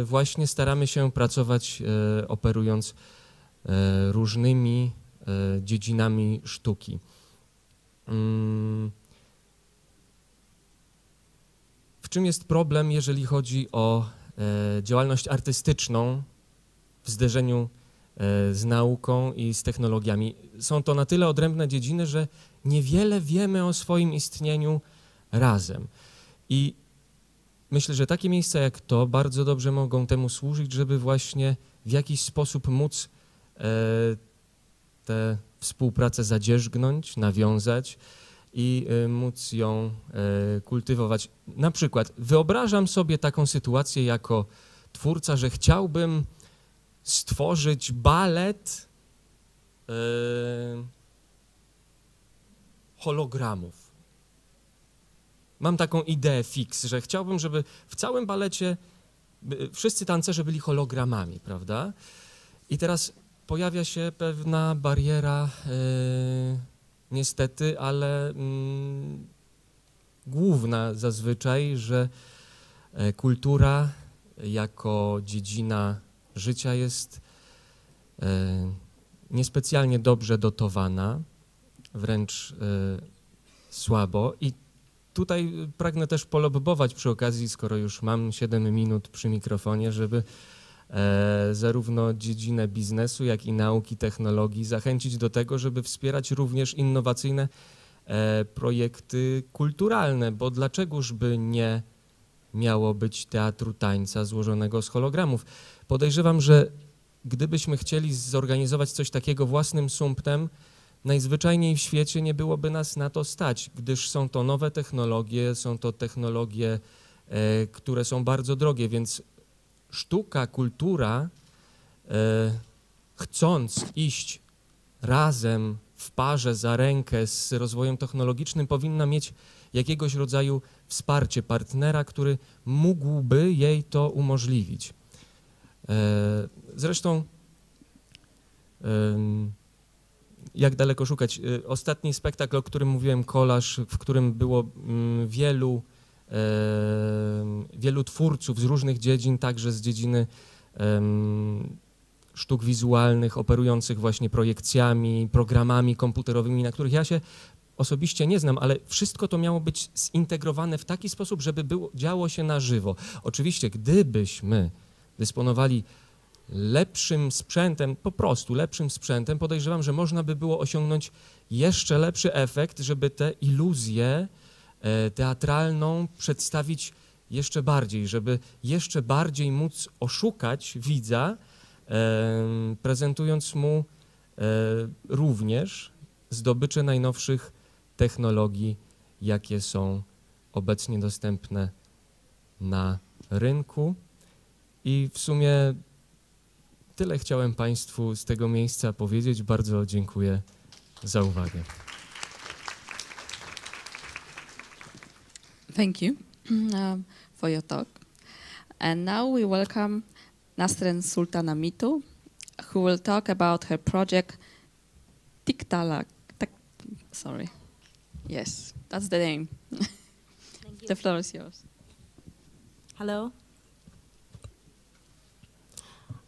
Speaker 5: y, właśnie staramy się pracować, y, operując różnymi dziedzinami sztuki. Mm. W czym jest problem, jeżeli chodzi o działalność artystyczną w zderzeniu e, z nauką i z technologiami. Są to na tyle odrębne dziedziny, że niewiele wiemy o swoim istnieniu razem. I myślę, że takie miejsca jak to bardzo dobrze mogą temu służyć, żeby właśnie w jakiś sposób móc e, tę współpracę zadzierzgnąć, nawiązać i e, móc ją kultywować. Na przykład wyobrażam sobie taką sytuację jako twórca, że chciałbym stworzyć balet yy, hologramów. Mam taką ideę fix, że chciałbym, żeby w całym balecie wszyscy tancerze byli hologramami, prawda? I teraz pojawia się pewna bariera, yy, niestety, ale yy, główna zazwyczaj, że e, kultura jako dziedzina życia jest e, niespecjalnie dobrze dotowana, wręcz e, słabo. I tutaj pragnę też polobbować przy okazji, skoro już mam 7 minut przy mikrofonie, żeby e, zarówno dziedzinę biznesu, jak i nauki, technologii zachęcić do tego, żeby wspierać również innowacyjne projekty kulturalne, bo dlaczegoż by nie miało być teatru tańca złożonego z hologramów. Podejrzewam, że gdybyśmy chcieli zorganizować coś takiego własnym sumptem, najzwyczajniej w świecie nie byłoby nas na to stać, gdyż są to nowe technologie, są to technologie, e, które są bardzo drogie, więc sztuka, kultura, e, chcąc iść razem w parze za rękę z rozwojem technologicznym, powinna mieć jakiegoś rodzaju wsparcie partnera, który mógłby jej to umożliwić. E, zresztą, jak daleko szukać? E, ostatni spektakl, o którym mówiłem, kolaż, w którym było mm, wielu, wielu twórców z różnych dziedzin, także z dziedziny sztuk wizualnych, operujących właśnie projekcjami, programami komputerowymi, na których ja się osobiście nie znam, ale wszystko to miało być zintegrowane w taki sposób, żeby było, działo się na żywo. Oczywiście, gdybyśmy dysponowali lepszym sprzętem, po prostu lepszym sprzętem, podejrzewam, że można by było osiągnąć jeszcze lepszy efekt, żeby tę iluzję e, teatralną przedstawić jeszcze bardziej, żeby jeszcze bardziej móc oszukać widza, e, prezentując mu e, również zdobycze najnowszych technologii, jakie są obecnie dostępne na rynku. I w sumie tyle chciałem Państwu z tego miejsca powiedzieć. Bardzo dziękuję za uwagę.
Speaker 1: Thank you *clears throat* um, for your talk. And now we welcome Nasren Sultana Mitu, who will talk about her project Tiktala. Sorry. Yes, that's the name. *laughs* the floor is yours.
Speaker 6: Hello.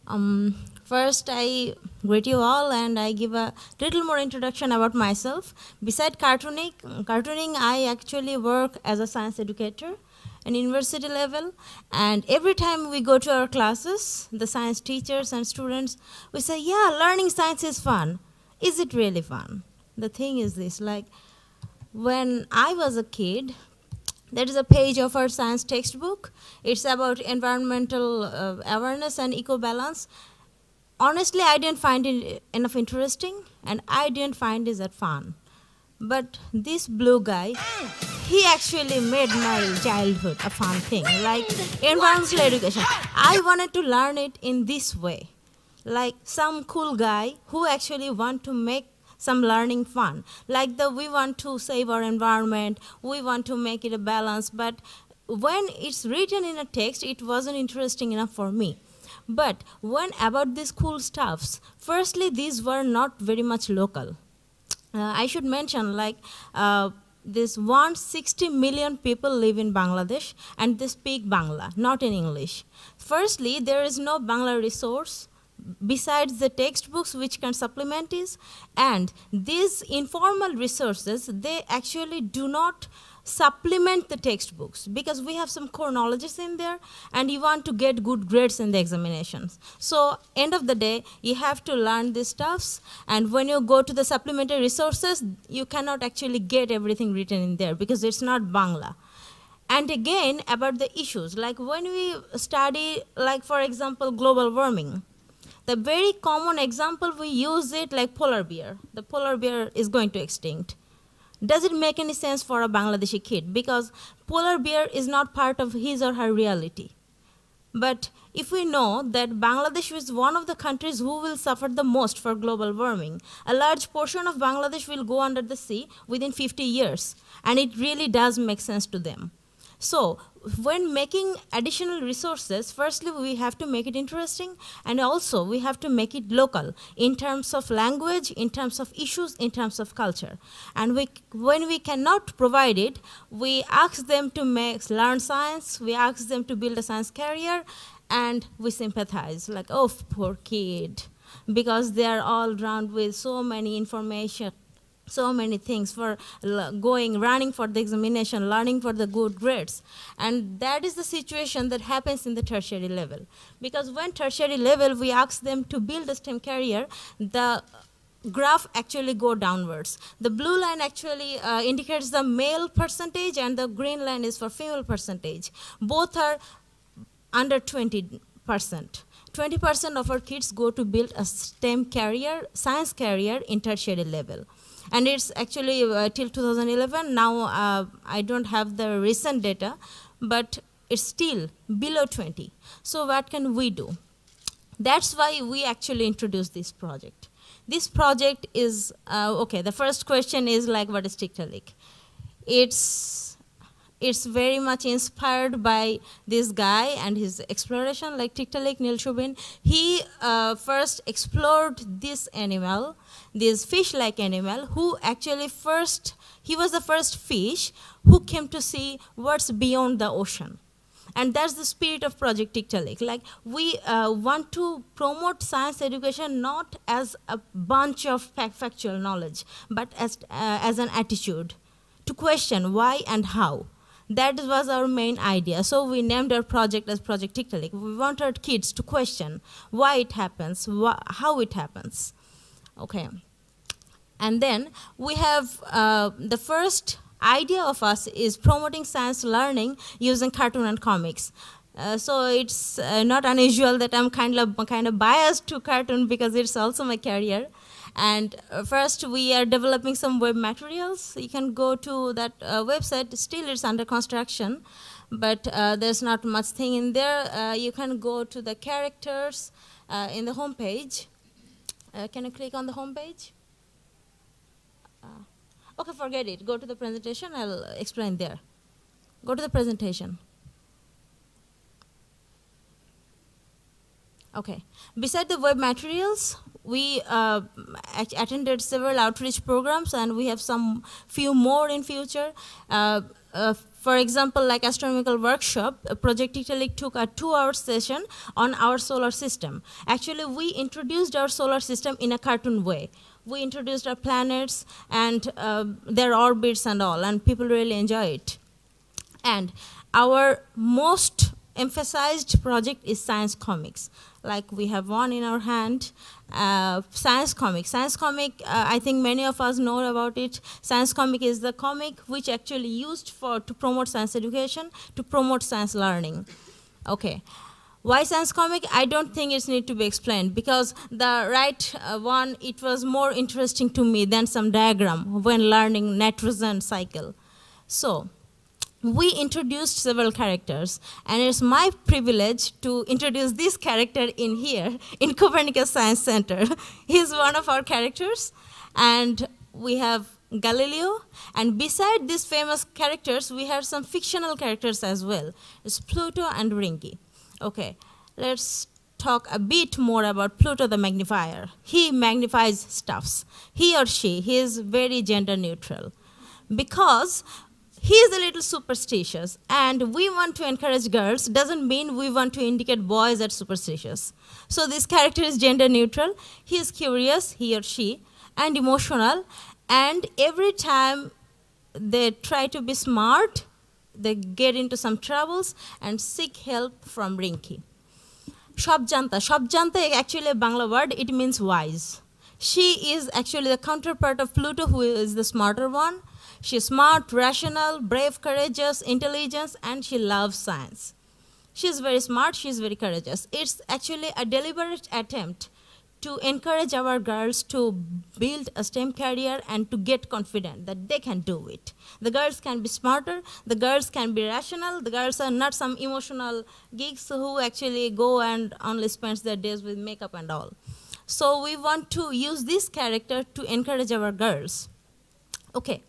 Speaker 6: Um, first, I greet you all and I give a little more introduction about myself. Beside cartooning, cartooning, I actually work as a science educator in university level. And every time we go to our classes, the science teachers and students, we say, yeah, learning science is fun. Is it really fun? The thing is this, like, when I was a kid, there is a page of our science textbook. It's about environmental uh, awareness and eco-balance. Honestly, I didn't find it enough interesting, and I didn't find it that fun. But this blue guy, he actually made my childhood a fun thing, like environmental education. I wanted to learn it in this way, like some cool guy who actually want to make some learning fun. Like the we want to save our environment, we want to make it a balance, but when it's written in a text, it wasn't interesting enough for me. But when about these cool stuffs, firstly, these were not very much local. Uh, I should mention, like, uh, this 160 million people live in Bangladesh and they speak Bangla, not in English. Firstly, there is no Bangla resource besides the textbooks which can supplement this and these informal resources they actually do not supplement the textbooks because we have some core in there and you want to get good grades in the examinations. So end of the day you have to learn these stuffs and when you go to the supplementary resources you cannot actually get everything written in there because it's not bangla. And again about the issues like when we study like for example global warming the very common example we use it like polar bear the polar bear is going to extinct does it make any sense for a Bangladeshi kid? Because polar bear is not part of his or her reality. But if we know that Bangladesh is one of the countries who will suffer the most for global warming, a large portion of Bangladesh will go under the sea within 50 years, and it really does make sense to them. So when making additional resources, firstly, we have to make it interesting, and also we have to make it local in terms of language, in terms of issues, in terms of culture. And we, when we cannot provide it, we ask them to make, learn science, we ask them to build a science career, and we sympathize, like, oh, poor kid, because they are all drowned with so many information so many things for going running for the examination learning for the good grades. And that is the situation that happens in the tertiary level. Because when tertiary level we ask them to build a stem career the graph actually go downwards. The blue line actually uh, indicates the male percentage and the green line is for female percentage. Both are under 20 percent. 20% of our kids go to build a STEM career, science career in tertiary level and it's actually uh, till 2011 now uh, i don't have the recent data but it's still below 20 so what can we do? That's why we actually introduced this project. This project is uh, okay the first question is like what is tiktaalik? It's it's very much inspired by this guy and his exploration like tiktaalik neil shubin he uh, first explored this animal this fish-like animal who actually first, he was the first fish who came to see what's beyond the ocean. And that's the spirit of Project Tiktaalik. Like, we uh, want to promote science education not as a bunch of factual knowledge, but as, uh, as an attitude to question why and how. That was our main idea. So we named our project as Project Tiktaalik. We want our kids to question why it happens, wh how it happens. Okay. And then we have uh, the first idea of us is promoting science learning using cartoon and comics. Uh, so it's uh, not unusual that I'm kind of kind of biased to cartoon because it's also my career. And uh, first, we are developing some web materials. You can go to that uh, website. Still, it's under construction, but uh, there's not much thing in there. you can go to the characters in the home page. can you click on the home page? Okay, forget it. Go to the presentation. I'll explain there. Go to the presentation. Okay. Beside the web materials, we uh, attended several outreach programs, and we have some few more in future. Uh, uh, for example, like astronomical workshop, Project Tiktaalik took a two-hour session on our solar system. Actually, we introduced our solar system in a cartoon way we introduced our planets and uh, their orbits and all, and people really enjoy it. And our most emphasized project is science comics. Like we have one in our hand, uh, science comic. Science comic, uh, I think many of us know about it. Science comic is the comic which actually used for to promote science education, to promote science learning. Okay. Why science comic? I don't think it needs to be explained because the right uh, one, it was more interesting to me than some diagram when learning nitrogen cycle. So we introduced several characters, and it's my privilege to introduce this character in here in Copernicus Science Center. *laughs* He's one of our characters, and we have Galileo, and beside these famous characters, we have some fictional characters as well. It's Pluto and Rinky. Okay, let's talk a bit more about Pluto the magnifier. He magnifies stuffs. He or she, he is very gender neutral because he is a little superstitious and we want to encourage girls doesn't mean we want to indicate boys are superstitious so this character is gender neutral he is curious he or she and emotional and every time they try to be smart they get into some troubles and seek help from rinky Shabjanta. Shabjanta is actually a Bangla word. It means wise. She is actually the counterpart of Pluto, who is the smarter one. She's smart, rational, brave, courageous, intelligent, and she loves science. She's very smart, she's very courageous. It's actually a deliberate attempt to encourage our girls to build a STEM career and to get confident that they can do it. The girls can be smarter, the girls can be rational, the girls are not some emotional geeks who actually go and only spends their days with makeup and all. So we want to use this character to encourage our girls. Okay.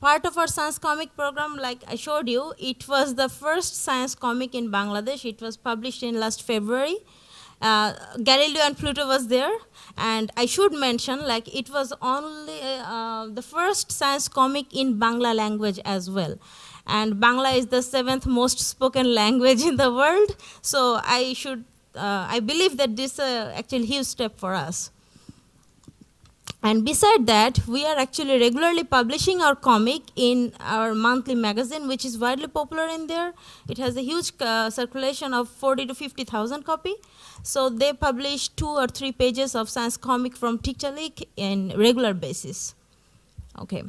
Speaker 6: Part of our science comic program, like I showed you, it was the first science comic in Bangladesh. It was published in last February uh, Galileo and Pluto was there, and I should mention like it was only uh, the first science comic in Bangla language as well. And Bangla is the seventh most spoken *laughs* language in the world, so I should uh, I believe that this is uh, actually huge step for us. And beside that, we are actually regularly publishing our comic in our monthly magazine, which is widely popular in there. It has a huge uh, circulation of 40 to 50,000 copy. So they publish two or three pages of science comic from Tiktaalik in regular basis. Okay.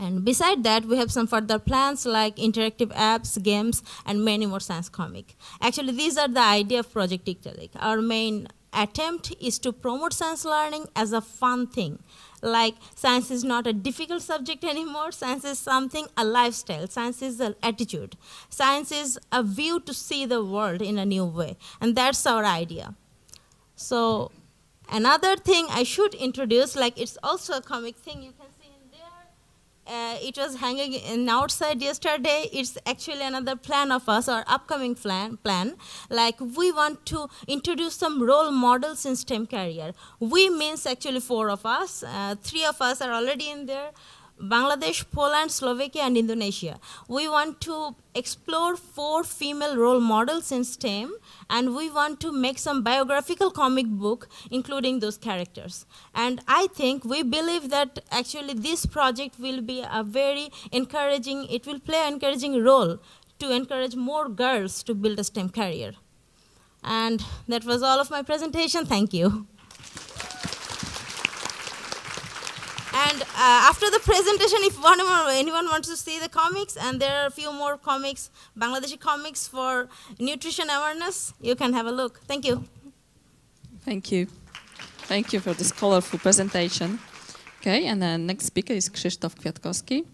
Speaker 6: And beside that, we have some further plans like interactive apps, games, and many more science comic. Actually, these are the idea of Project Tiktaalik. Our main attempt is to promote science learning as a fun thing. Like science is not a difficult subject *laughs* anymore. Science is something, a lifestyle. Science is an attitude. Science is a view to see the world in a new way. And that's our idea. So another thing I should introduce, like it's also a comic thing you can uh, it was hanging in outside yesterday. It's actually another plan of us, our upcoming plan. Plan like we want to introduce some role models in STEM career. We means actually four of us. Uh, three of us are already in there. Bangladesh, Poland, Slovakia, and Indonesia. We want to explore four female role models in STEM, and we want to make some biographical comic book including those characters. And I think we believe that actually this project will be a very encouraging, it will play an encouraging role to encourage more girls to build a STEM career. And that was all of my presentation. Thank you. And uh, after the presentation, if one, anyone wants to see the comics, and there are a few more comics, Bangladeshi comics for nutrition awareness, you can have a look. Thank you.
Speaker 1: Thank you. Thank you for this colorful presentation. Okay, and the next speaker is Krzysztof Kwiatkowski,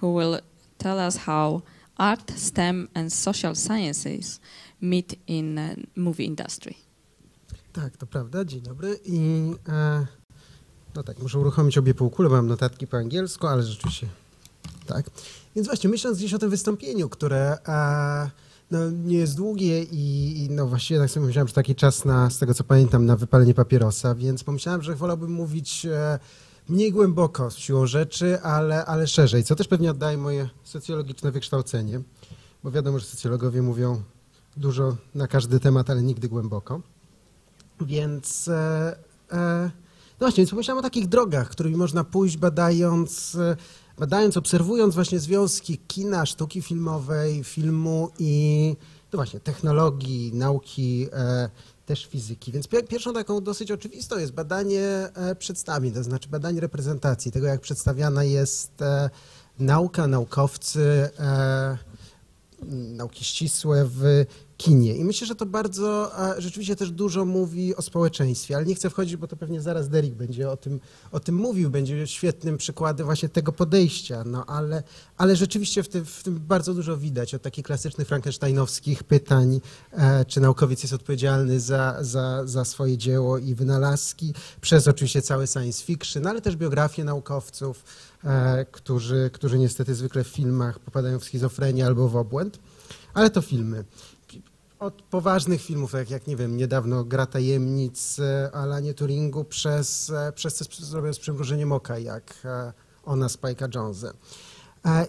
Speaker 1: who will tell us how art, STEM, and social sciences meet in uh, movie industry.
Speaker 7: Tak, to prawda. Dzień dobry. I e, No tak, muszę uruchomić obie półkule, mam notatki po angielsku, ale rzeczywiście tak. Więc właśnie myśląc gdzieś o tym wystąpieniu, które e, no, nie jest długie i, i, no właściwie tak sobie myślałem, że taki czas na, z tego co pamiętam, na wypalenie papierosa, więc pomyślałem, że wolałbym mówić e, mniej głęboko z siłą rzeczy, ale, ale szerzej, co też pewnie oddaje moje socjologiczne wykształcenie, bo wiadomo, że socjologowie mówią dużo na każdy temat, ale nigdy głęboko. Więc e, e no właśnie, więc pomyślałem o takich drogach, którymi można pójść badając, e, badając, obserwując właśnie związki kina, sztuki filmowej, filmu i no właśnie technologii, nauki, e, też fizyki. Więc pierwszą taką dosyć oczywistą jest badanie e, przedstawień, to znaczy badanie reprezentacji, tego jak przedstawiana jest nauka, naukowcy, nauki ścisłe w kinie. I myślę, że to bardzo e, rzeczywiście też dużo mówi o społeczeństwie, ale nie chcę wchodzić, bo to pewnie zaraz Derek będzie o tym, o tym mówił, będzie świetnym przykładem właśnie tego podejścia, no ale, ale rzeczywiście w tym, w tym bardzo dużo widać od takich klasycznych frankensteinowskich pytań, e, czy naukowiec jest odpowiedzialny za, za, za swoje dzieło i wynalazki, przez oczywiście cały science fiction, no ale też biografię naukowców, e, którzy, którzy niestety zwykle w filmach popadają w schizofrenię albo w obłęd, ale to filmy od poważnych filmów, tak jak, nie wiem, niedawno Gra Tajemnic, e, Alanie Turingu, przez, e, przez co zrobią z przymrużeniem oka, jak e, ona Spike'a Jonesa.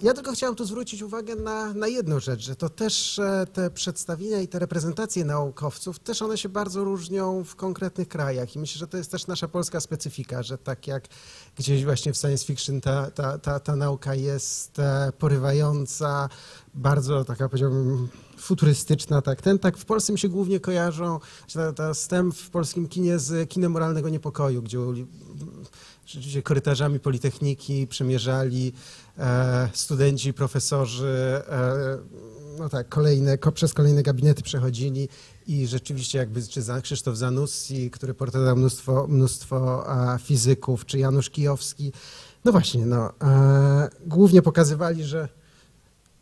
Speaker 7: Ja tylko chciałem tu zwrócić uwagę na, na jedną rzecz, że to też te przedstawienia i te reprezentacje naukowców, też one się bardzo różnią w konkretnych krajach i myślę, że to jest też nasza polska specyfika, że tak jak gdzieś właśnie w science fiction ta, ta, ta, ta nauka jest porywająca, bardzo taka powiedziałbym futurystyczna, tak. Ten tak w Polsce mi się głównie kojarzą, ta, ta w polskim kinie z kinem moralnego niepokoju, gdzie rzeczywiście korytarzami Politechniki przemierzali e, studenci, profesorzy, e, no tak, kolejne, przez kolejne gabinety przechodzili i rzeczywiście jakby czy Krzysztof Zanussi, który portretował mnóstwo, mnóstwo fizyków, czy Janusz Kijowski, no właśnie, no, e, głównie pokazywali, że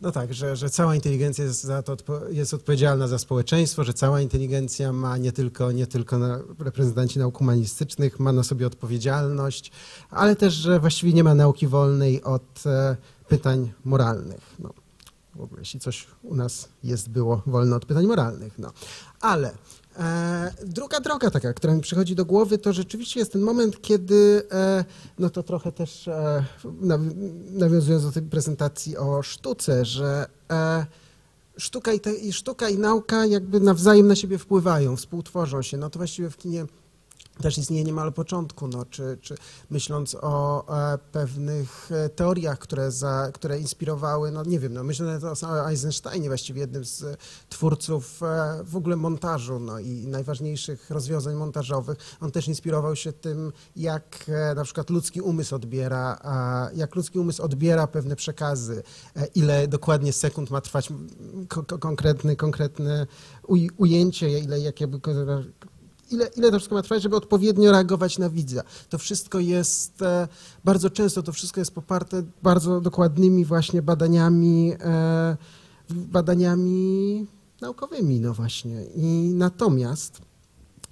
Speaker 7: no tak, że, że cała inteligencja jest, za to, jest odpowiedzialna za społeczeństwo, że cała inteligencja ma nie tylko, nie tylko na, reprezentanci nauk humanistycznych, ma na sobie odpowiedzialność, ale też, że właściwie nie ma nauki wolnej od e, pytań moralnych. No, w ogóle, jeśli coś u nas jest, było wolne od pytań moralnych. No. Ale druga droga taka, która mi przychodzi do głowy, to rzeczywiście jest ten moment, kiedy, e, no to trochę też e, nawiązując do tej prezentacji o sztuce, że sztuka i, te, i sztuka i nauka jakby nawzajem na siebie wpływają, współtworzą się. No to właściwie w kinie też istnieje niemal początku, no, czy, czy myśląc o e, pewnych e, teoriach, które, za, które inspirowały, no nie wiem, no, myślę o Eisensteinie, właściwie jednym z twórców e, w ogóle montażu no, i najważniejszych rozwiązań montażowych. On też inspirował się tym, jak e, na przykład ludzki umysł odbiera, jak ludzki umysł odbiera pewne przekazy, e, ile dokładnie sekund ma trwać konkretny, konkretne ujęcie, ile jakie ile, ile to wszystko ma trwać, żeby odpowiednio reagować na widza. To wszystko jest, e, bardzo często to wszystko jest poparte bardzo dokładnymi właśnie badaniami, e, badaniami naukowymi, no właśnie. I natomiast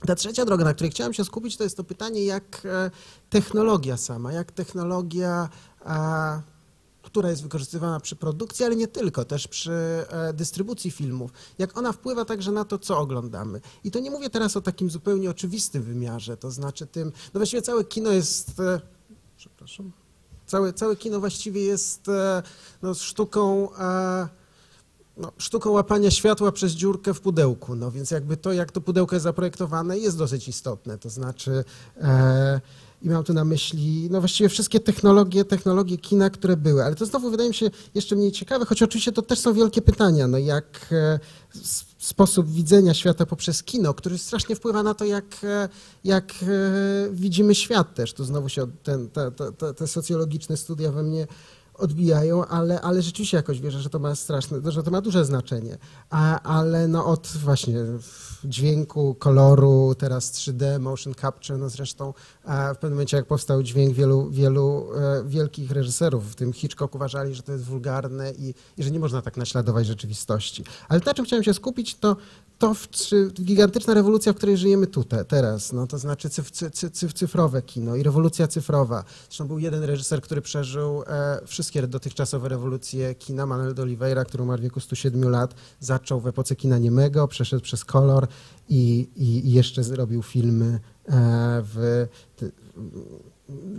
Speaker 7: ta trzecia droga, na której chciałem się skupić, to jest to pytanie, jak e, technologia sama, jak technologia która jest wykorzystywana przy produkcji, ale nie tylko, też przy e, dystrybucji filmów, jak ona wpływa także na to, co oglądamy. I to nie mówię teraz o takim zupełnie oczywistym wymiarze, to znaczy tym, no właściwie całe kino jest, e, przepraszam, całe, całe kino właściwie jest e, no, sztuką no, sztuką łapania światła przez dziurkę w pudełku, no więc jakby to, jak to pudełko jest zaprojektowane, jest dosyć istotne, to znaczy e, i mam tu na myśli, no właściwie wszystkie technologie, technologie kina, które były, ale to znowu wydaje mi się jeszcze mniej ciekawe, choć oczywiście to też są wielkie pytania, no jak e, sposób widzenia świata poprzez kino, który strasznie wpływa na to, jak, e, jak e, widzimy świat też. Tu znowu się ten, te, te, te socjologiczne studia we mnie odbijają, ale, ale rzeczywiście jakoś wierzę, że to ma straszne, że to ma duże znaczenie. A, ale no od właśnie dźwięku, koloru, teraz 3D, motion capture, no zresztą w pewnym momencie jak powstał dźwięk wielu, wielu e, wielkich reżyserów, w tym Hitchcock uważali, że to jest wulgarne i, i że nie można tak naśladować rzeczywistości. Ale na czym chciałem się skupić, to to w, gigantyczna rewolucja, w której żyjemy tutaj, teraz, no, to znaczy cyf, cyf, cyfrowe kino i rewolucja cyfrowa. Zresztą był jeden reżyser, który przeżył e, wszystkie dotychczasowe rewolucje kina, Manuel de Oliveira, który umarł w wieku 107 lat, zaczął w epoce kina niemego, przeszedł przez kolor i, i, i jeszcze zrobił filmy e, w... Ty,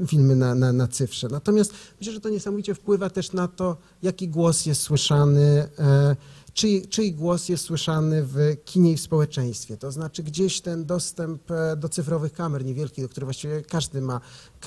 Speaker 7: filmy na, na, na cyfrze. Natomiast myślę, że to niesamowicie wpływa też na to, jaki głos jest słyszany e, czyj, czyj głos jest słyszany w kinie i w społeczeństwie. To znaczy gdzieś ten dostęp e, do cyfrowych kamer niewielki, do których właściwie każdy ma,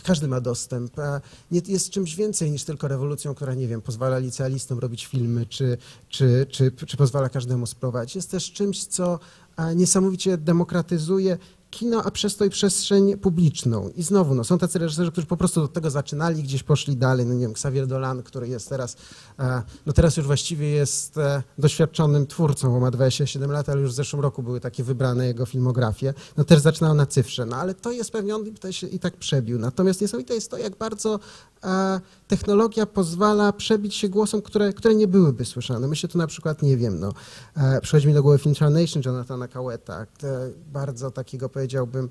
Speaker 7: każdy ma dostęp, e, jest czymś więcej niż tylko rewolucją, która, nie wiem, pozwala licealistom robić filmy, czy, czy, czy, czy pozwala każdemu spróbować. Jest też czymś, co e, niesamowicie demokratyzuje kino, a przez to i przestrzeń publiczną. I znowu, no, są tacy reżyserzy, którzy po prostu do tego zaczynali, gdzieś poszli dalej, no nie wiem, Xavier Dolan, który jest teraz, e, no teraz już właściwie jest e, doświadczonym twórcą, bo ma 27 lat, ale już w zeszłym roku były takie wybrane jego filmografie, no też zaczynał na cyfrze, no ale to jest pewnie, on i tak przebił. Natomiast niesamowite jest to, jak bardzo e, technologia pozwala przebić się głosom, które, które nie byłyby słyszane. Myślę tu na przykład, nie wiem, no, e, przychodzi mi do głowy film Nation Jonathana Coweta, bardzo takiego powiedziałbym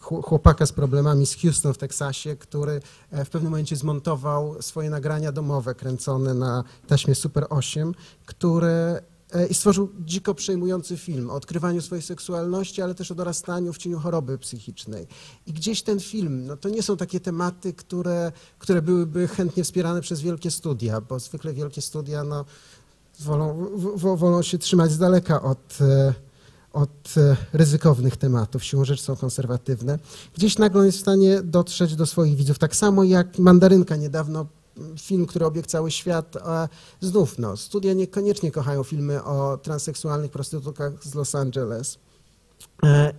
Speaker 7: chłopaka z problemami z Houston w Teksasie, który e, w pewnym momencie zmontował swoje nagrania domowe kręcone na taśmie Super 8, które i stworzył dziko przejmujący film o odkrywaniu swojej seksualności, ale też o dorastaniu w cieniu choroby psychicznej. I gdzieś ten film, no to nie są takie tematy, które, które byłyby chętnie wspierane przez wielkie studia, bo zwykle wielkie studia no, wolą, wolą się trzymać z daleka od e, od e, ryzykownych tematów, siłą rzeczy są konserwatywne, gdzieś nagle jest w stanie dotrzeć do swoich widzów. Tak samo jak Mandarynka niedawno, film, który obiegł cały świat, znów no, studia niekoniecznie kochają filmy o transseksualnych prostytutkach z Los Angeles. E,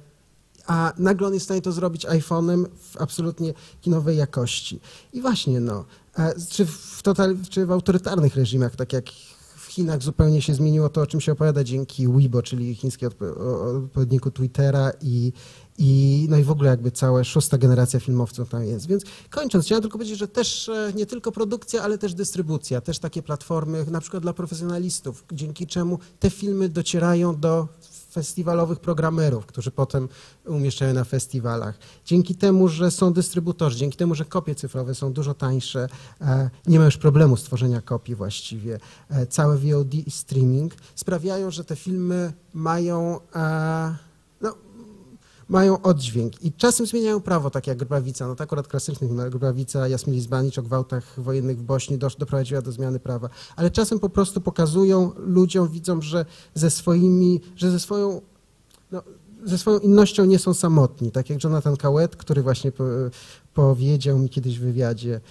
Speaker 7: a nagle on jest w stanie to zrobić iPhone'em w absolutnie kinowej jakości. I właśnie, no, e, czy w, total, czy w autorytarnych reżimach, tak jak Chinach zupełnie się zmieniło to, o czym się opowiada dzięki Weibo, czyli chińskiego odpowiedniku Twittera i, i, no i w ogóle jakby cała szósta generacja filmowców tam jest. Więc kończąc, chciałem tylko powiedzieć, że też e, nie tylko produkcja, ale też dystrybucja, też takie platformy, na przykład dla profesjonalistów, dzięki czemu te filmy docierają do festiwalowych programerów, którzy potem umieszczają na festiwalach. Dzięki temu, że są dystrybutorzy, dzięki temu, że kopie cyfrowe są dużo tańsze, e, nie ma już problemu stworzenia kopii właściwie. E, całe VOD i streaming sprawiają, że te filmy mają e, mają oddźwięk i czasem zmieniają prawo, tak jak Grubawica, no to akurat klasyczny film, Grubawica, Jasmili Zbanicz o gwałtach wojennych w Bośni doprowadziła do zmiany prawa, ale czasem po prostu pokazują ludziom, widzą, że ze swoimi, że ze swoją, no, ze swoją innością nie są samotni, tak jak Jonathan Cowett, który właśnie po, powiedział mi kiedyś w wywiadzie,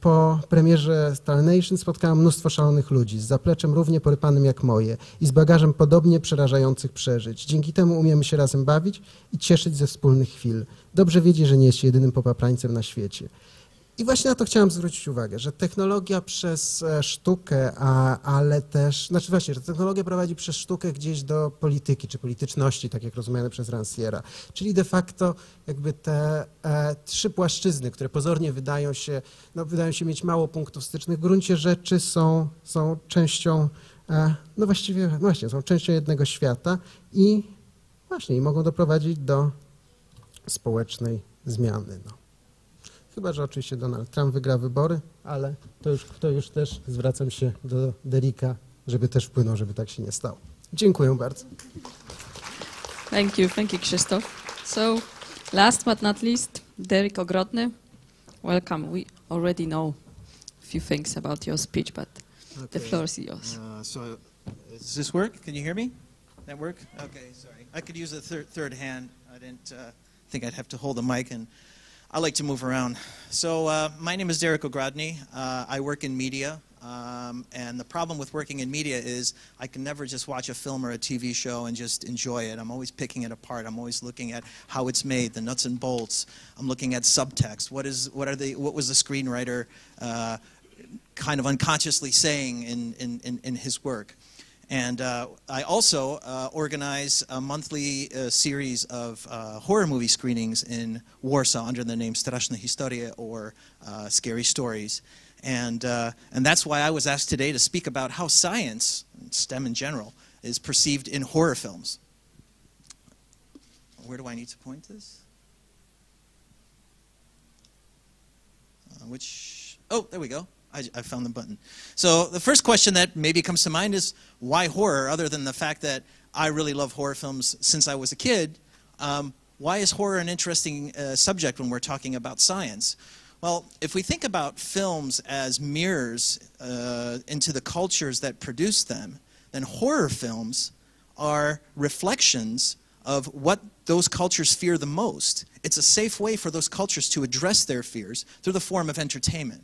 Speaker 7: po premierze Star Nation spotkałam mnóstwo szalonych ludzi z zapleczem równie porypanym jak moje i z bagażem podobnie przerażających przeżyć. Dzięki temu umiemy się razem bawić i cieszyć ze wspólnych chwil. Dobrze wiedzieć, że nie jest jedynym popaprańcem na świecie. I właśnie na to chciałem zwrócić uwagę, że technologia przez e, sztukę, a, ale też, znaczy właśnie, że technologia prowadzi przez sztukę gdzieś do polityki czy polityczności, tak jak rozumiane przez Ranciera. Czyli de facto jakby te e, trzy płaszczyzny, które pozornie wydają się, no, wydają się mieć mało punktów stycznych, w gruncie rzeczy są, są częścią, e, no właściwie, no właśnie, są częścią jednego świata i właśnie i mogą doprowadzić do społecznej zmiany. No. Chyba, że oczywiście Donald Trump wygra wybory, ale to już, to już też zwracam się do Derika, żeby też wpłynął, żeby tak się nie stało. Dziękuję bardzo.
Speaker 1: Thank you, thank you, Krzysztof. So, last but not least, Derek Ogrodny. Welcome. We already know a few things about your speech, but okay. the floor is yours.
Speaker 8: Uh, so, does this work? Can you hear me? That work? Okay, sorry. I could use a third, third hand. I didn't uh, think I'd have to hold the mic and I like to move around. So uh, my name is Derek Ogrodny. Uh, I work in media. Um, and the problem with working in media is I can never just watch a film or a TV show and just enjoy it. I'm always picking it apart. I'm always looking at how it's made, the nuts and bolts. I'm looking at subtext. What is what are the what was the screenwriter uh, kind of unconsciously saying in, in, in, in his work? And uh, I also uh, organize a monthly uh, series of uh, horror movie screenings in Warsaw under the name Straszne Historie or uh, Scary Stories. And, uh, and that's why I was asked today to speak about how science, STEM in general, is perceived in horror films. Where do I need to point this? which, oh, there we go. I, I, found the button. So the first question that maybe comes to mind is why horror, other than the fact that I really love horror films since I was a kid. Um, why is horror an interesting uh, subject when we're talking about science? Well, if we think about films as mirrors uh, into the cultures that produce them, then horror films are reflections of what those cultures fear the most. It's a safe way for those cultures to address their fears through the form of entertainment.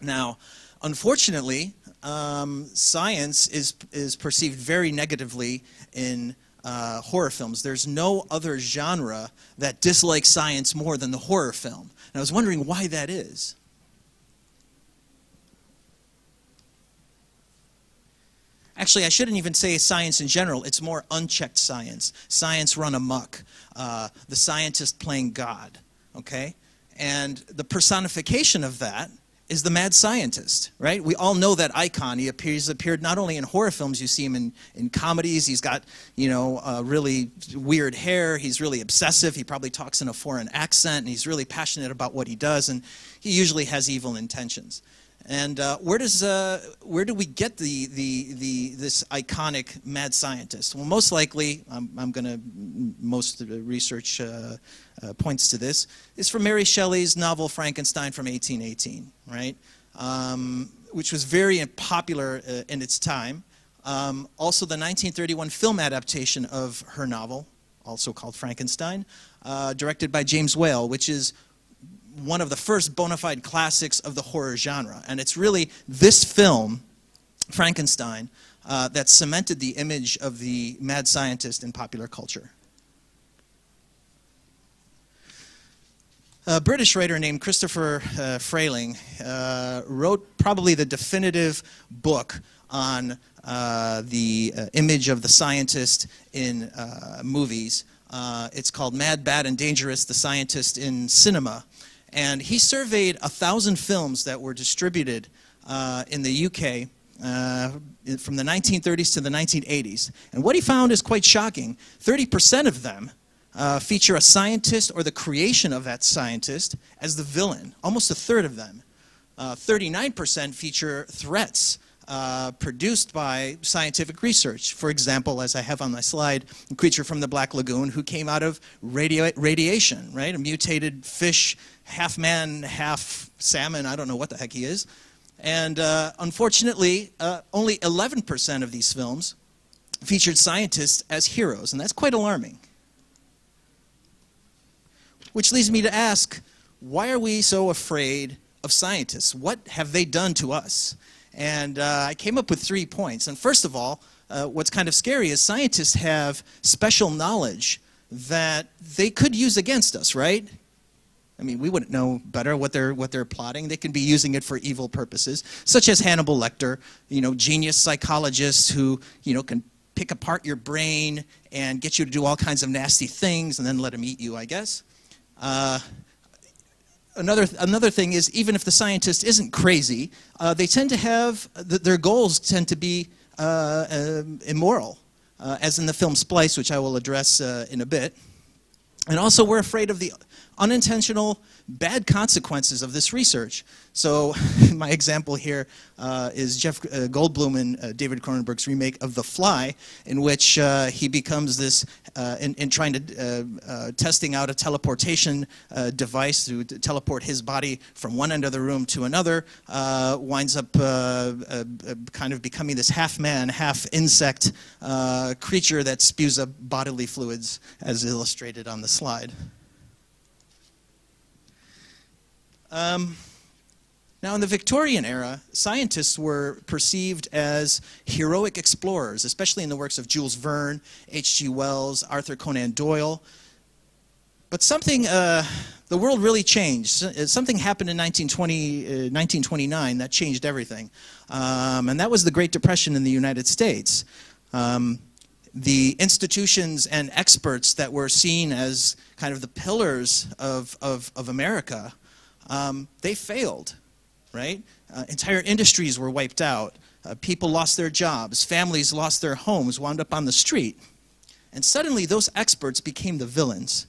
Speaker 8: Now, unfortunately, um, science is, is perceived very negatively in uh, horror films. There's no other genre that dislikes science more than the horror film. And I was wondering why that is. Actually, I shouldn't even say science in general. It's more unchecked science. Science run amok. Uh, the scientist playing God. Okay? And the personification of that is the mad scientist, right? We all know that icon. He appears appeared not only in horror films, you see him in, in comedies. He's got, you know, uh, really weird hair. He's really obsessive. He probably talks in a foreign accent, and he's really passionate about what he does, and he usually has evil intentions. And uh, where does uh, where do we get the, the the this iconic mad scientist? Well, most likely, I'm, I'm going to most of the research uh, uh, points to this is from Mary Shelley's novel Frankenstein from 1818, right? Um, which was very popular uh, in its time. Um, also, the 1931 film adaptation of her novel, also called Frankenstein, uh, directed by James Whale, which is one of the first bona fide classics of the horror genre. And it's really this film, Frankenstein, uh, that cemented the image of the mad scientist in popular culture. A British writer named Christopher uh, Frayling uh, wrote probably the definitive book on uh, the uh, image of the scientist in uh, movies. Uh, it's called Mad, Bad, and Dangerous, the Scientist in Cinema. And he surveyed a thousand films that were distributed in the UK uh, from the 1930s to the 1980s. And what he found is quite shocking. 30% of them uh, feature a scientist or the creation of that scientist as the villain, almost a third of them. 39% uh, feature threats uh, produced by scientific research. For example, as I have on my slide, a creature from the Black Lagoon who came out of radiation, right? A mutated fish, half man, half salmon, I don't know what the heck he is. And uh, unfortunately, uh, only 11% of these films featured scientists as heroes, and that's quite alarming. Which leads me to ask, why are we so afraid of scientists? What have they done to us? And uh, I came up with three points. And first of all, uh, what's kind of scary is scientists have special knowledge that they could use against us, right? I mean, we wouldn't know better what they're what they're plotting. They can be using it for evil purposes, such as Hannibal Lecter, you know, genius psychologists who you know can pick apart your brain and get you to do all kinds of nasty things, and then let them eat you, I guess. Uh, another, another thing is even if the scientist isn't crazy, uh, they tend to have, their goals tend to be uh, um, immoral, uh, as in the film Splice, which I will address uh, in a bit. And also we're afraid of the unintentional bad consequences of this research. So *laughs* my example here uh, is Jeff uh, Goldblum in uh, David Cronenberg's remake of The Fly, in which uh, he becomes this, uh, in, in, trying to, uh, testing out a teleportation device to teleport his body from one end of the room to another, winds up kind of becoming this half-man, half-insect creature that spews up bodily fluids as illustrated on the slide. Um, now, in the Victorian era, scientists were perceived as heroic explorers, especially in the works of Jules Verne, H.G. Wells, Arthur Conan Doyle. But something, uh, the world really changed. Uh, something happened in 1920, uh, 1929 that changed everything. Um, and that was the Great Depression in the United States. Um, the institutions and experts that were seen as kind of the pillars of, of, of America um, they failed, right? Uh, entire industries were wiped out. Uh, people lost their jobs. Families lost their homes, wound up on the street. And suddenly, those experts became the villains.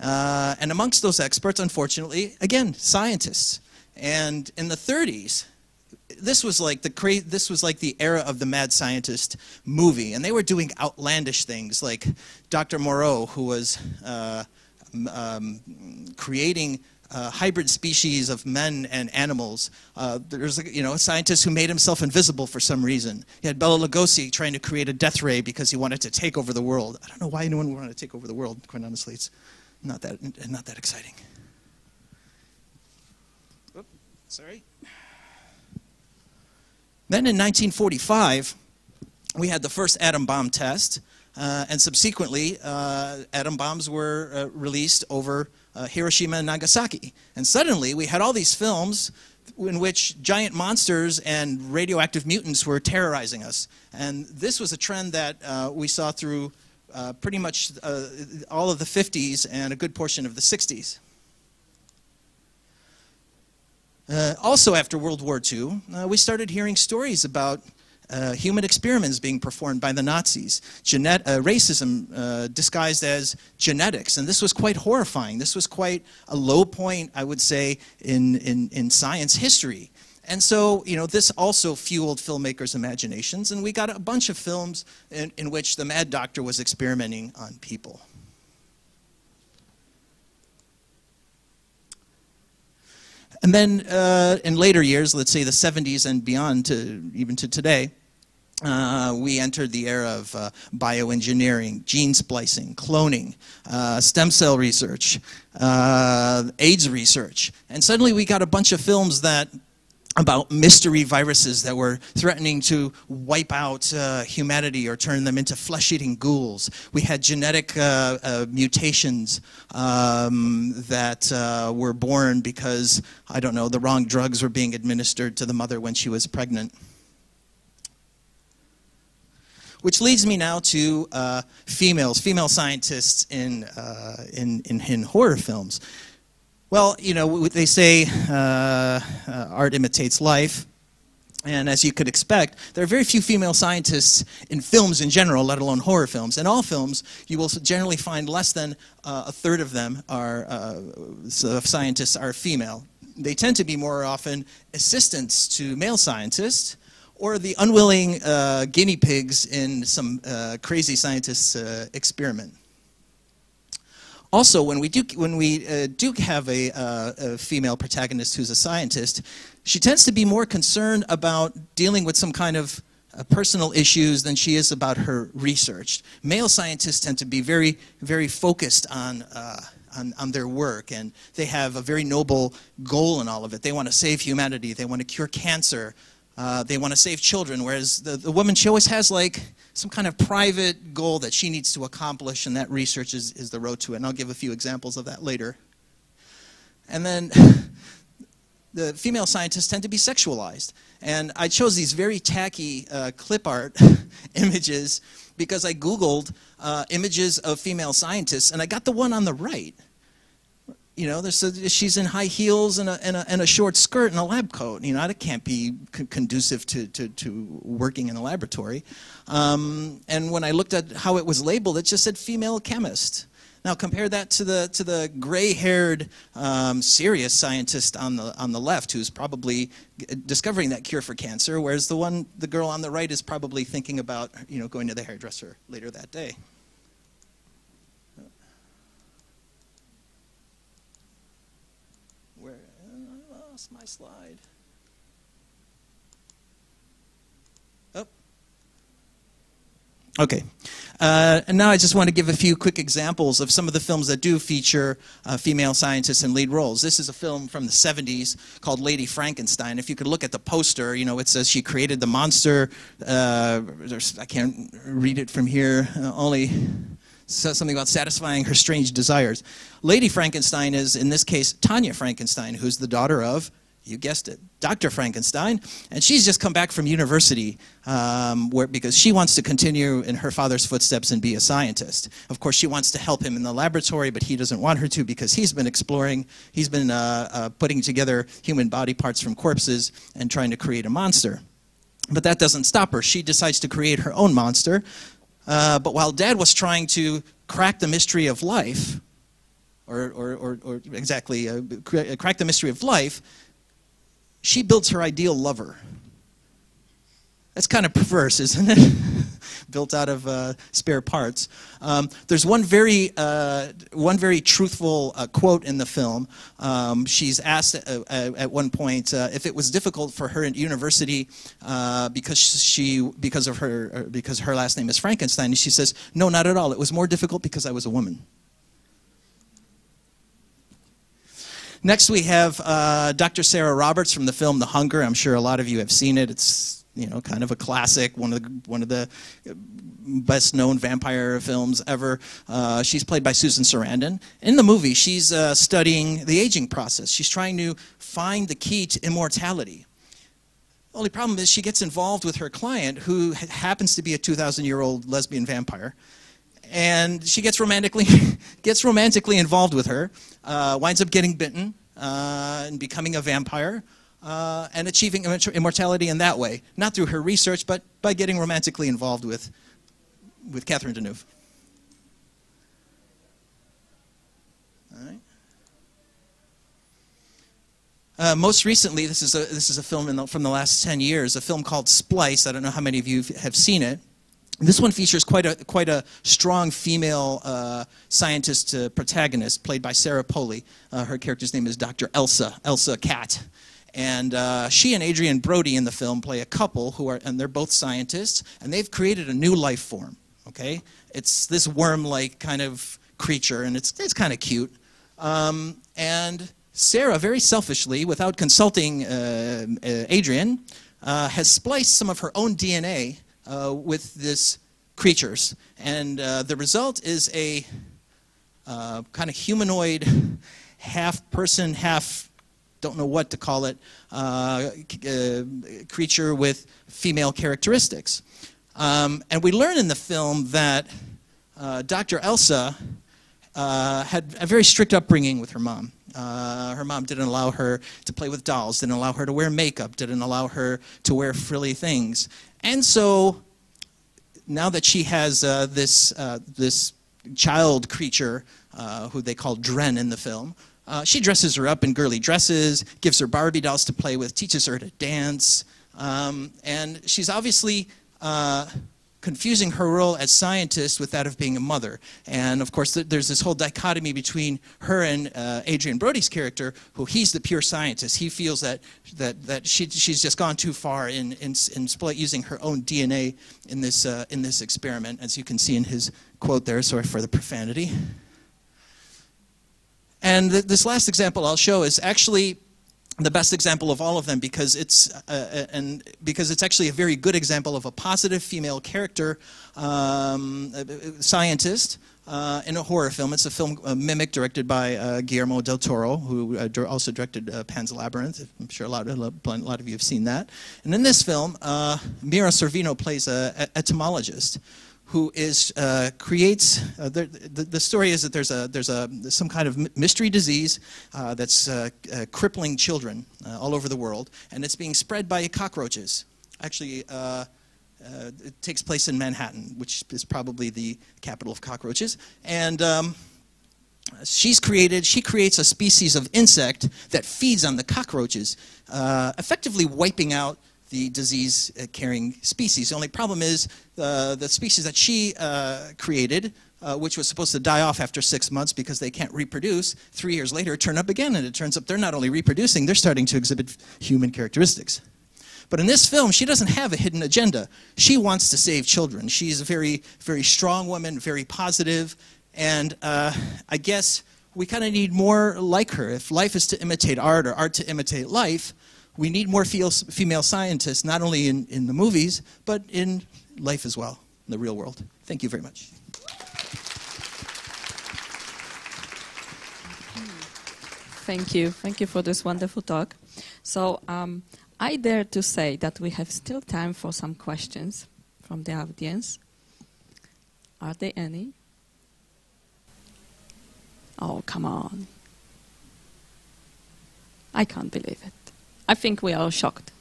Speaker 8: Uh, and amongst those experts, unfortunately, again, scientists. And in the 30s, this was like the cra- this was like the era of the mad scientist movie, and they were doing outlandish things like Dr. Moreau, who was uh, um, creating uh, hybrid species of men and animals. Uh, there's you know, a scientist who made himself invisible for some reason. He had Bela Lugosi trying to create a death ray because he wanted to take over the world. I don't know why anyone would want to take over the world, quite honestly. It's not that, not that exciting. Oop, sorry. Then in 1945, we had the first atom bomb test. uh, and subsequently, uh, atom bombs were uh, released over uh, Hiroshima and Nagasaki. And suddenly, we had all these films in which giant monsters and radioactive mutants were terrorizing us. And this was a trend that uh, we saw through uh, pretty much uh, all of the 50s and a good portion of the 60s. Uh, also, after World War II, uh, we started hearing stories about uh, human experiments being performed by the Nazis, Genet- uh, racism uh, disguised as genetics. And this was quite horrifying. This was quite a low point, I would say, in, in, in science history. And so, you know, this also fueled filmmakers' imaginations, and we got a bunch of films in, in which the Mad Doctor was experimenting on people. And then uh, in later years, let's say the 70s and beyond, to, even to today, uh, we entered the era of uh, bioengineering, gene splicing, cloning, uh, stem cell research, uh, AIDS research. And suddenly we got a bunch of films that about mystery viruses that were threatening to wipe out uh, humanity or turn them into flesh-eating ghouls. We had genetic uh, uh, mutations um, that uh, were born because, I don't know, the wrong drugs were being administered to the mother when she was pregnant. Which leads me now to uh, females, female scientists in, uh, in, in, in horror films. Well, you know, they say uh, uh, art imitates life. And as you could expect, there are very few female scientists in films in general, let alone horror films. In all films, you will generally find less than uh, a third of them are uh, scientists are female. They tend to be more often assistants to male scientists, or the unwilling uh, guinea pigs in some uh, crazy scientist's uh, experiment. Also, when we do, when we, uh, do have a, uh, a, female protagonist who's a scientist, she tends to be more concerned about dealing with some kind of uh, personal issues than she is about her research. Male scientists tend to be very, very focused on, uh, on, on, their work, and they have a very noble goal in all of it. They want to save humanity, they want to cure cancer, uh, they want to save children, whereas the, the woman, she always has like some kind of private goal that she needs to accomplish, and that research is, is the road to it. And I'll give a few examples of that later. And then *laughs* the female scientists tend to be sexualized. And I chose these very tacky uh, clip art *laughs* images because I Googled uh, images of female scientists, and I got the one on the right you know, a, she's in high heels and a, and, a, and a short skirt and a lab coat. You know, that can't be conducive to, to, to working in a laboratory. Um, and when I looked at how it was labeled, it just said female chemist. Now compare that to the to the gray-haired, um, serious scientist on the on the left, who's probably discovering that cure for cancer, whereas the one the girl on the right is probably thinking about you know going to the hairdresser later that day. Lost my slide. Oh. Okay. Uh, and now I just want to give a few quick examples of some of the films that do feature uh, female scientists in lead roles. This is a film from the 70s called Lady Frankenstein. If you could look at the poster, you know, it says she created the monster. Uh, I can't read it from here, uh, only says something about satisfying her strange desires. Lady Frankenstein is, in this case, Tanya Frankenstein, who's the daughter of, you guessed it, Dr. Frankenstein. And she's just come back from university um, where, because she wants to continue in her father's footsteps and be a scientist. Of course, she wants to help him in the laboratory, but he doesn't want her to because he's been exploring, he's been uh, uh, putting together human body parts from corpses and trying to create a monster. But that doesn't stop her. She decides to create her own monster uh, but while dad was trying to crack the mystery of life, or, or, or, or exactly, uh, crack the mystery of life, she builds her ideal lover. That's kind of perverse, isn't it? *laughs* Built out of uh, spare parts. Um, there's one very, uh, one very truthful uh, quote in the film. Um, she's asked uh, uh, at one point uh, if it was difficult for her at university because she, because of her, because her last name is Frankenstein. And she says, "No, not at all. It was more difficult because I was a woman." Next, we have Dr. Sarah Roberts from the film The Hunger. I'm sure a lot of you have seen it. It's you know, kind of a classic, one of the one of the best known vampire films ever. Uh, she's played by Susan Sarandon. In the movie, she's uh, studying the aging process. She's trying to find the key to immortality. Only problem is she gets involved with her client, who happens to be a 2,000 year old lesbian vampire. And she gets romantically, *laughs* gets romantically involved with her, uh, winds up getting bitten uh, and becoming a vampire, uh, and achieving immortality in that way. Not through her research, but by getting romantically involved with, with Catherine Deneuve. All right. Uh, most recently, this is a, this is a film the, from the last 10 years, a film called Splice. I don't know how many of you have seen it. This one features quite a, quite a strong female uh, scientist uh, protagonist, played by Sarah Polley. Uh, her character's name is Dr. Elsa, Elsa Cat. And uh, she and Adrian Brody in the film play a couple who are, and they're both scientists, and they've created a new life form, okay? It's this worm-like kind of creature, and it's, it's kind of cute. Um, and Sarah, very selfishly, without consulting uh, uh, Adrian, uh, has spliced some of her own DNA uh, with this creatures. And uh, the result is a kind of humanoid, half person, half don't know what to call it, creature with female characteristics. Um, and we learn in the film that Dr. Elsa had a very strict upbringing with her mom. Uh, her mom didn't allow her to play with dolls, didn't allow her to wear makeup, didn't allow her to wear frilly things. And so now that she has uh, this, uh, this child creature, uh, who they call Dren in the film, uh, she dresses her up in girly dresses, gives her Barbie dolls to play with, teaches her to dance, um, and she's obviously uh, confusing her role as scientist with that of being a mother. And of course, there's this whole dichotomy between her and uh, Adrian Brody's character, who he's the pure scientist. He feels that that that she, she's just gone too far in in, in using her own DNA in this uh, in this experiment, as you can see in his quote there. Sorry for the profanity. And th this last example I'll show is actually the best example of all of them because it's uh, uh, and because it's actually a very good example of a positive female character um, scientist uh, in a horror film. It's a film uh, Mimic directed by uh, Guillermo del Toro, who uh, also directed Pan's Labyrinth. I'm sure a lot, of, a lot of you have seen that. And in this film, Mira Sorvino plays a, etymologist. Who is uh, creates uh, the, the, story is that there's a there's a some kind of mystery disease uh, that's uh, uh, crippling children uh, all over the world and it's being spread by cockroaches. Actually it takes place in Manhattan which is probably the capital of cockroaches and um, she's created she creates a species of insect that feeds on the cockroaches effectively wiping out the disease-carrying species. The only problem is uh, the species that she uh, created, uh, which was supposed to die off after six months because they can't reproduce, three years later turn up again, and it turns up they're not only reproducing, they're starting to exhibit human characteristics. But in this film, she doesn't have a hidden agenda. She wants to save children. She's a very, very strong woman, very positive, and uh, I guess we kind of need more like her. If life is to imitate art or art to imitate life, we need more female scientists, not only in, in the movies, but in life as well, in the real world. Thank you very much.
Speaker 1: Thank you. Thank you for this wonderful talk. So um, I dare to say that we have still time for some questions from the audience. Are there any? Oh, come on. I can't believe it. I think we are shocked.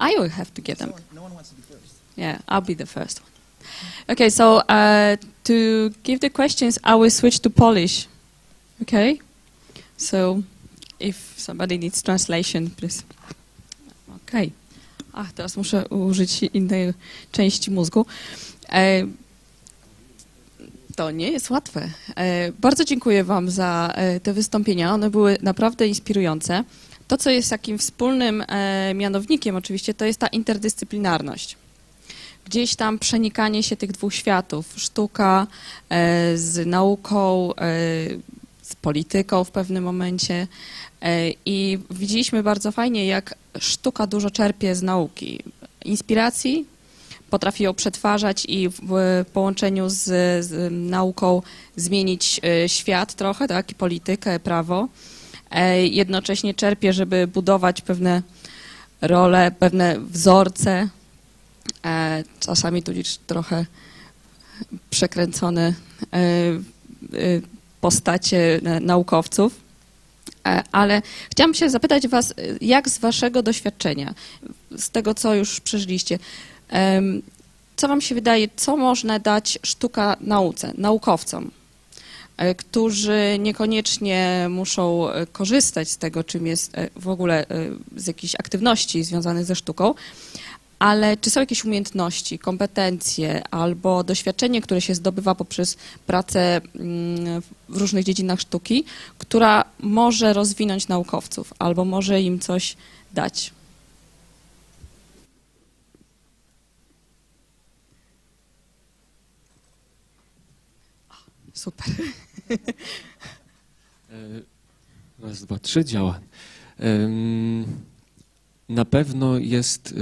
Speaker 1: I will have to get them.
Speaker 8: No one wants to be first.
Speaker 1: Yeah, I'll be the first one. Okay, so uh, to give the questions, I will switch to Polish. Okay? So if somebody needs translation, please. Okay. Ach, teraz muszę użyć innej części mózgu. E, to nie jest łatwe. E, bardzo dziękuję Wam za e, te wystąpienia. One były naprawdę inspirujące. To, co jest takim wspólnym e, mianownikiem oczywiście, to jest ta interdyscyplinarność. Gdzieś tam przenikanie się tych dwóch światów, sztuka e, z nauką, e, z polityką w pewnym momencie. I widzieliśmy bardzo fajnie, jak sztuka dużo czerpie z nauki. Inspiracji, potrafi ją przetwarzać i w połączeniu z, z nauką zmienić świat trochę, tak, i politykę, prawo. E, jednocześnie czerpie, żeby budować pewne role, pewne wzorce, e, czasami tu trochę przekręcone postacie naukowców. Ale chciałam się zapytać Was, jak z Waszego doświadczenia, z tego, co już przeżyliście, co Wam się wydaje, co można dać sztuka nauce, naukowcom, e, którzy niekoniecznie muszą e, korzystać z tego, czym jest e, w ogóle z jakichś aktywności związanych ze sztuką, ale czy są jakieś umiejętności, kompetencje albo doświadczenie, które się zdobywa poprzez pracę mm, w różnych dziedzinach sztuki, która może rozwinąć naukowców albo może im coś dać? Super.
Speaker 5: E, *laughs* raz, dwa, trzy, działa. Na pewno jest,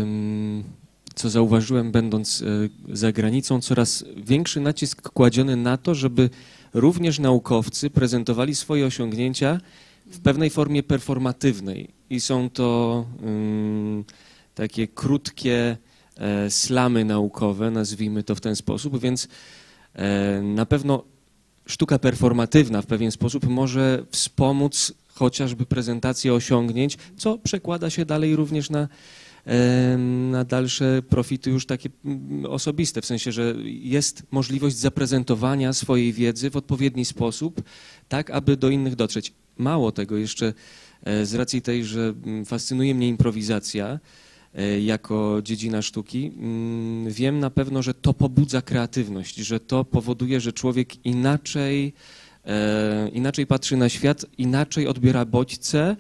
Speaker 5: co zauważyłem, będąc e, za granicą, coraz większy nacisk kładziony na to, żeby również naukowcy prezentowali swoje osiągnięcia w pewnej formie performatywnej. I są to takie krótkie e, slamy naukowe, nazwijmy to w ten sposób, więc na pewno sztuka performatywna w pewien sposób może wspomóc chociażby prezentację osiągnięć, co przekłada się dalej również na, na dalsze profity już takie mm, osobiste, w sensie, że jest możliwość zaprezentowania swojej wiedzy w odpowiedni sposób, tak aby do innych dotrzeć. Mało tego, jeszcze e, z racji tej, że mm, fascynuje mnie improwizacja, jako dziedzina sztuki, mm, wiem na pewno, że to pobudza kreatywność, że to powoduje, że człowiek inaczej, e, inaczej patrzy na świat, inaczej odbiera bodźce.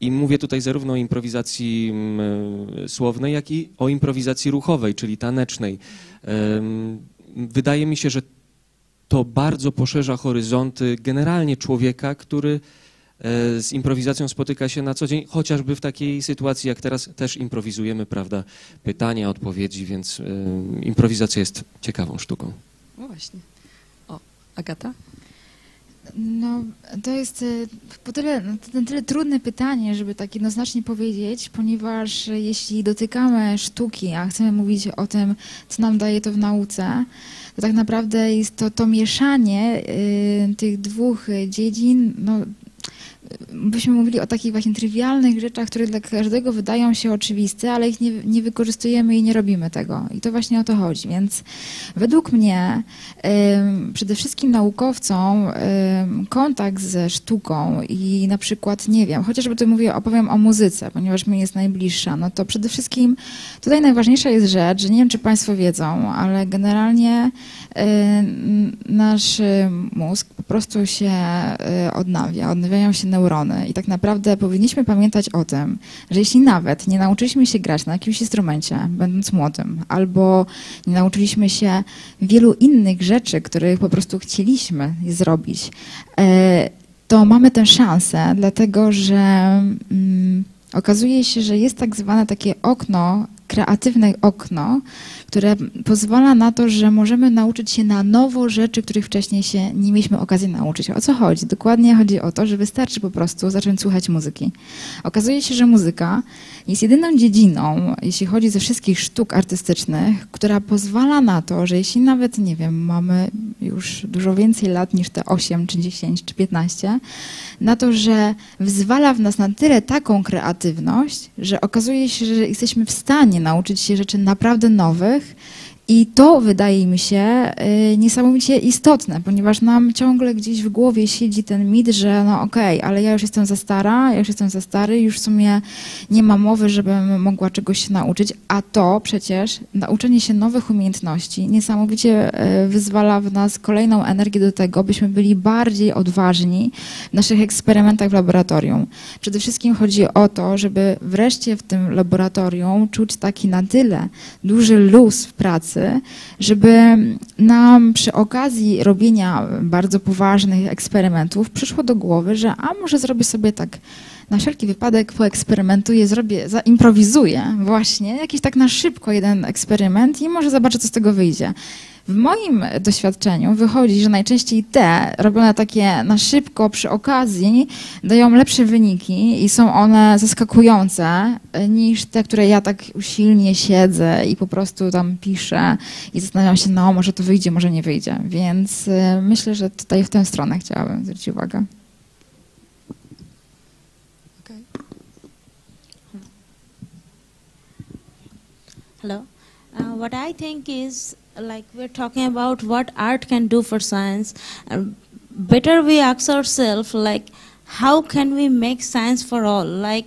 Speaker 5: I mówię tutaj zarówno o improwizacji mm, słownej, jak i o improwizacji ruchowej, czyli tanecznej. Wydaje mi się, że to bardzo poszerza horyzonty generalnie człowieka, który E, z improwizacją spotyka się na co dzień, chociażby w takiej sytuacji jak teraz też improwizujemy, prawda, pytania, odpowiedzi, więc y, improwizacja jest ciekawą sztuką.
Speaker 1: No właśnie. O, Agata?
Speaker 3: No, to jest po tyle, na tyle trudne pytanie, żeby tak jednoznacznie powiedzieć, ponieważ jeśli dotykamy sztuki, a chcemy mówić o tym, co nam daje to w nauce, to tak naprawdę jest to, to mieszanie y, tych dwóch dziedzin, no, byśmy mówili o takich właśnie trywialnych rzeczach, które dla każdego wydają się oczywiste, ale ich nie, nie wykorzystujemy i nie robimy tego. I to właśnie o to chodzi. Więc według mnie przede wszystkim naukowcom kontakt ze sztuką i na przykład, nie wiem, chociażby tu mówię, opowiem o muzyce, ponieważ mi jest najbliższa, no to przede wszystkim tutaj najważniejsza jest rzecz, że nie wiem, czy Państwo wiedzą, ale generalnie nasz mózg po prostu się y, odnawia, odnawiają się neurony i tak naprawdę powinniśmy pamiętać o tym, że jeśli nawet nie nauczyliśmy się grać na jakimś instrumencie, będąc młodym, albo nie nauczyliśmy się wielu innych rzeczy, których po prostu chcieliśmy zrobić, to mamy tę szansę, dlatego że mm, okazuje się, że jest tak zwane takie okno, kreatywne okno, które pozwala na to, że możemy nauczyć się na nowo rzeczy, których wcześniej się nie mieliśmy okazji nauczyć. O co chodzi? Dokładnie chodzi o to, że wystarczy po prostu zacząć słuchać muzyki. Okazuje się, że muzyka jest jedyną dziedziną, jeśli chodzi ze wszystkich sztuk artystycznych, która pozwala na to, że jeśli nawet, nie wiem, mamy już dużo więcej lat niż te 8, czy 10, czy 15, na to, że wyzwala w nas na tyle taką kreatywność, że okazuje się, że jesteśmy w stanie nauczyć się rzeczy naprawdę nowych, i to wydaje mi się y, niesamowicie istotne, ponieważ nam ciągle gdzieś w głowie siedzi ten mit, że no okej, okay, ale ja już jestem za stara, ja już jestem za stary, już w sumie nie ma mowy, żebym mogła czegoś się nauczyć, a to przecież nauczenie się nowych umiejętności niesamowicie y, wyzwala w nas kolejną energię do tego, byśmy byli bardziej odważni w naszych eksperymentach w laboratorium. Przede wszystkim chodzi o to, żeby wreszcie w tym laboratorium czuć taki na tyle duży luz w pracy, pracy, żeby nam przy okazji robienia bardzo poważnych eksperymentów przyszło do głowy, że a może zrobię sobie tak na wszelki wypadek poeksperymentuję, zrobię, zaimprowizuję właśnie jakiś tak na szybko jeden eksperyment i może zobaczę, co z tego wyjdzie. W moim doświadczeniu wychodzi, że najczęściej te robione takie na szybko przy okazji dają lepsze wyniki i są one zaskakujące niż te, które ja tak usilnie siedzę i po prostu tam piszę i zastanawiam się, no może to wyjdzie, może nie wyjdzie. Więc y, myślę, że tutaj w tę stronę chciałabym zwrócić uwagę.
Speaker 6: Hello. Uh, what I think is like we're talking about what art can do for science. Um, better we ask ourselves like how can we make science for all? Like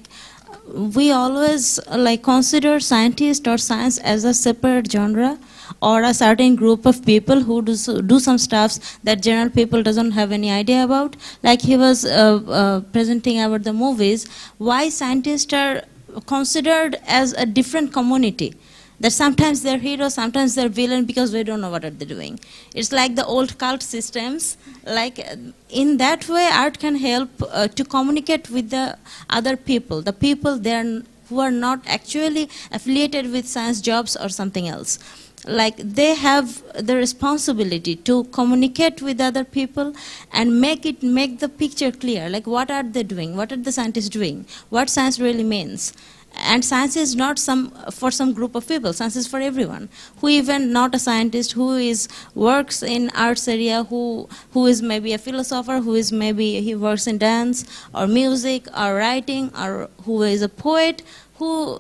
Speaker 6: we always like consider scientist or science as a separate genre or a certain group of people who do, do some stuffs that general people doesn't have any idea about. Like he was uh, uh, presenting about the movies, why scientists are considered as a different community that sometimes they're heroes, sometimes they're villain because we don't know what are they doing. It's like the old cult systems. Like uh, in that way, art can help uh, to communicate with the other people, the people there who are not actually affiliated with science jobs or something else. Like they have the responsibility to communicate with other people and make it make the picture clear. Like what are they doing? What are the scientists doing? What science really means? And science is not some for some group of people. Science is for everyone. Who even not a scientist who is works in arts area who who is maybe a philosopher who is maybe he works in dance or music or writing or who is a poet who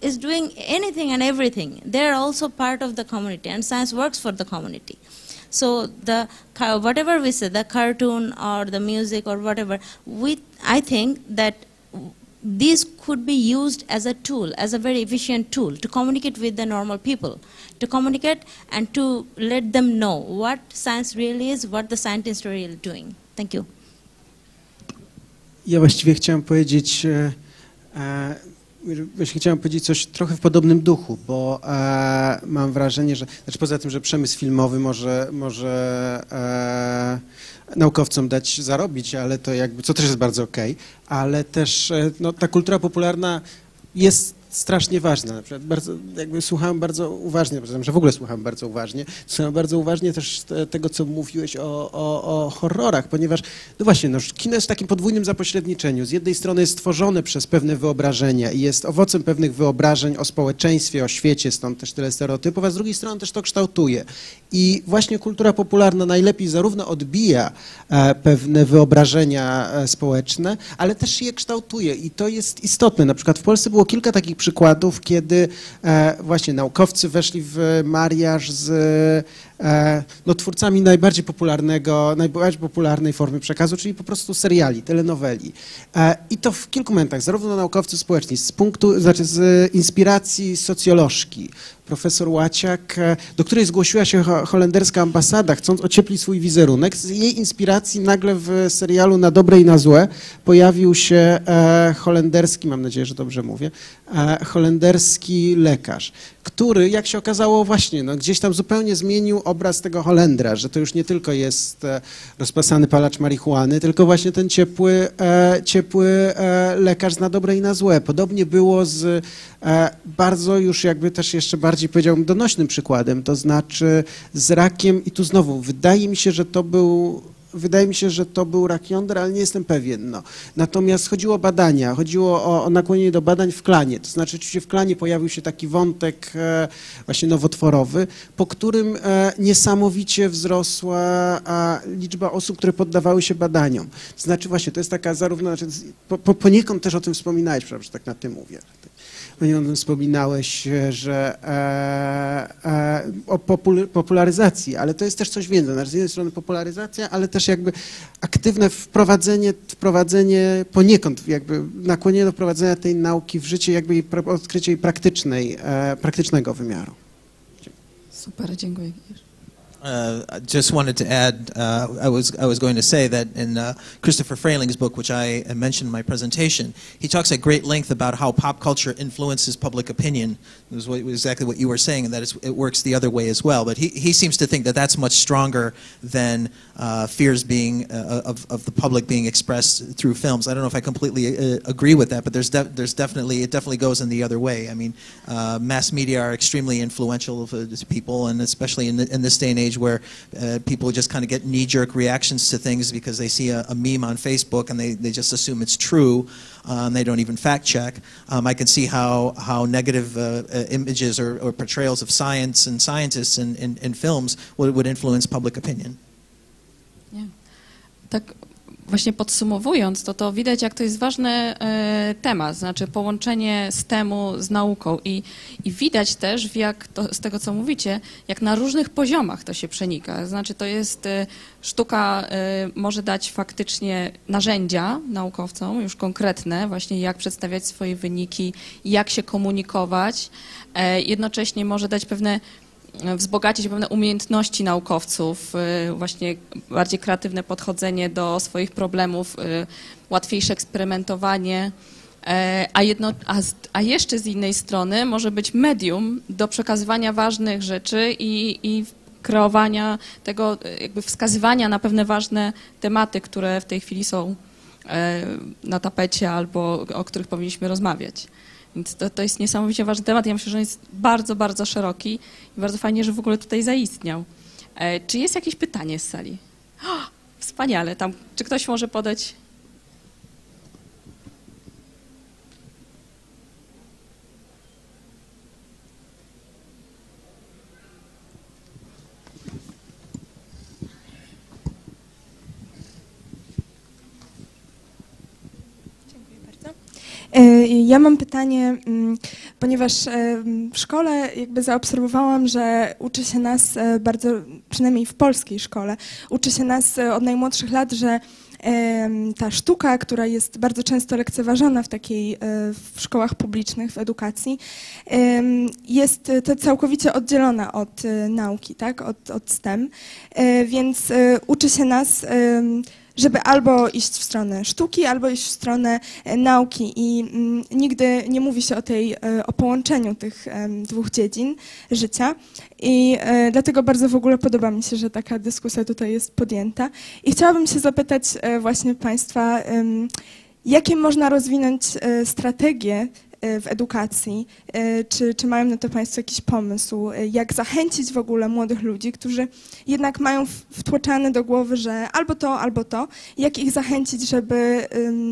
Speaker 6: is doing anything and everything. They're also part of the community and science works for the community. So the whatever we say the cartoon or the music or whatever we i think that these could be used as a tool, as a very efficient tool to communicate with the normal people, to communicate and to let them know what science really is, what the scientists are really doing. Thank you.
Speaker 7: Ja właściwie chciałem powiedzieć, e, e, właśnie chciałem powiedzieć coś trochę w podobnym duchu, bo e, mam wrażenie, że, znaczy poza tym, że przemysł filmowy może, może e, naukowcom dać zarobić, ale to jakby, co też jest bardzo okej, okay, ale też e, no, ta kultura popularna jest strasznie ważna. Bardzo, jakby słuchałem bardzo uważnie, że w ogóle słuchałem bardzo uważnie. Słuchałem bardzo uważnie też te, tego, co mówiłeś o, o, o, horrorach, ponieważ, no właśnie, no, kino jest w takim podwójnym zapośredniczeniu. Z jednej strony jest stworzone przez pewne wyobrażenia i jest owocem pewnych wyobrażeń o społeczeństwie, o świecie, stąd też tyle stereotypów, a z drugiej strony też to kształtuje. I właśnie kultura popularna najlepiej zarówno odbija e, pewne wyobrażenia e, społeczne, ale też je kształtuje i to jest istotne. Na przykład w Polsce było kilka takich przykładów, kiedy e, właśnie naukowcy weszli w mariaż z no, twórcami najbardziej popularnego, najbardziej popularnej formy przekazu, czyli po prostu seriali, telenoweli. E, I to w kilku momentach, zarówno naukowcy społeczni, z punktu, znaczy z inspiracji socjolożki, profesor Łaciak, do której zgłosiła się holenderska ambasada, chcąc ocieplić swój wizerunek. Z jej inspiracji nagle w serialu Na dobre i na złe pojawił się holenderski, mam nadzieję, że dobrze mówię, holenderski lekarz, który, jak się okazało, właśnie no, gdzieś tam zupełnie zmienił obraz tego Holendra, że to już nie tylko jest e, rozpasany palacz marihuany, tylko właśnie ten ciepły, e, ciepły e, lekarz na dobre i na złe. Podobnie było z bardzo już jakby też jeszcze bardziej powiedziałbym donośnym przykładem, to znaczy z rakiem i tu znowu wydaje mi się, że to był wydaje mi się, że to był rak jąder, ale nie jestem pewien. No. Natomiast chodziło o badania, chodziło o, o nakłonienie do badań w klanie. To znaczy oczywiście w klanie pojawił się taki wątek e, właśnie nowotworowy, po którym e, niesamowicie wzrosła liczba osób, które poddawały się badaniom. To znaczy właśnie to jest taka zarówno, znaczy, po, po, poniekąd też o tym wspominałeś, że tak na tym mówię tym wspominałeś, że e, e, o popularyzacji, ale to jest też coś więcej. Znaczy, z jednej strony popularyzacja, ale też jakby aktywne wprowadzenie, wprowadzenie poniekąd, jakby nakłonienie do wprowadzenia tej nauki w życie, jakby odkrycie jej praktycznej, e, praktycznego wymiaru.
Speaker 1: Super, dziękuję.
Speaker 8: Uh, I just wanted to add, uh, I, was, I was going to say that in uh, Christopher Frayling's book, which I mentioned in my presentation, he talks at great length about how pop culture influences public opinion. It was what, exactly what you were saying, and that it works the other way as well. But he, he seems to think that that's much stronger than uh, fears being uh, of, of the public being expressed through films. I don't know if I completely uh, agree with that, but there's, de- there's definitely, it definitely goes in the other way. I mean, mass media are extremely influential to people, and especially in, the, in this day and age where uh, people just kind of get knee-jerk reactions to things because they see a, a, meme on Facebook and they, they just assume it's true. Uh, and they don't even fact check. Um, I can see how, how negative uh, uh, images or, or, portrayals of science and scientists in, in, in films would, would influence public opinion.
Speaker 1: Tak właśnie podsumowując, to to widać, jak to jest ważny e, temat, znaczy połączenie STEM-u z nauką i, i widać też, jak to, z tego, co mówicie, jak na różnych poziomach to się przenika. Znaczy to jest, e, sztuka e, może dać faktycznie narzędzia naukowcom, już konkretne, właśnie jak przedstawiać swoje wyniki, jak się komunikować, jednocześnie może dać pewne wzbogacić pewne umiejętności naukowców, y, właśnie bardziej kreatywne podchodzenie do swoich problemów, y, łatwiejsze eksperymentowanie, e, a, jedno, a, a, jeszcze z innej strony może być medium do przekazywania ważnych rzeczy i, i kreowania tego, jakby wskazywania na pewne ważne tematy, które w tej chwili są e, na tapecie albo o których powinniśmy rozmawiać. Więc to, to jest niesamowicie ważny temat. Ja myślę, że on jest bardzo, bardzo szeroki i bardzo fajnie, że w ogóle tutaj zaistniał. E, czy jest jakieś pytanie z sali? O, *gasps* wspaniale. Tam, czy ktoś może podać
Speaker 9: ja mam pytanie, mm, ponieważ e, w szkole jakby zaobserwowałam, że uczy się nas e, bardzo, przynajmniej w polskiej szkole, uczy się nas od najmłodszych lat, że ta sztuka, która jest bardzo często lekceważona w takiej w szkołach publicznych, w edukacji, jest całkowicie oddzielona od nauki, tak? od, od STEM, więc uczy się nas żeby albo iść w stronę sztuki, albo iść w stronę e, nauki. I mm, nigdy nie mówi się o tej, e, o połączeniu tych dwóch dziedzin życia. I e, dlatego bardzo w ogóle podoba mi się, że taka dyskusja tutaj jest podjęta. I chciałabym się zapytać właśnie Państwa, jakie można rozwinąć strategie w edukacji. E, czy, czy mają na to Państwo jakiś pomysł? E, jak zachęcić w ogóle młodych ludzi, którzy jednak mają wtłoczane do głowy, że albo to, albo to. Jak ich zachęcić, żeby,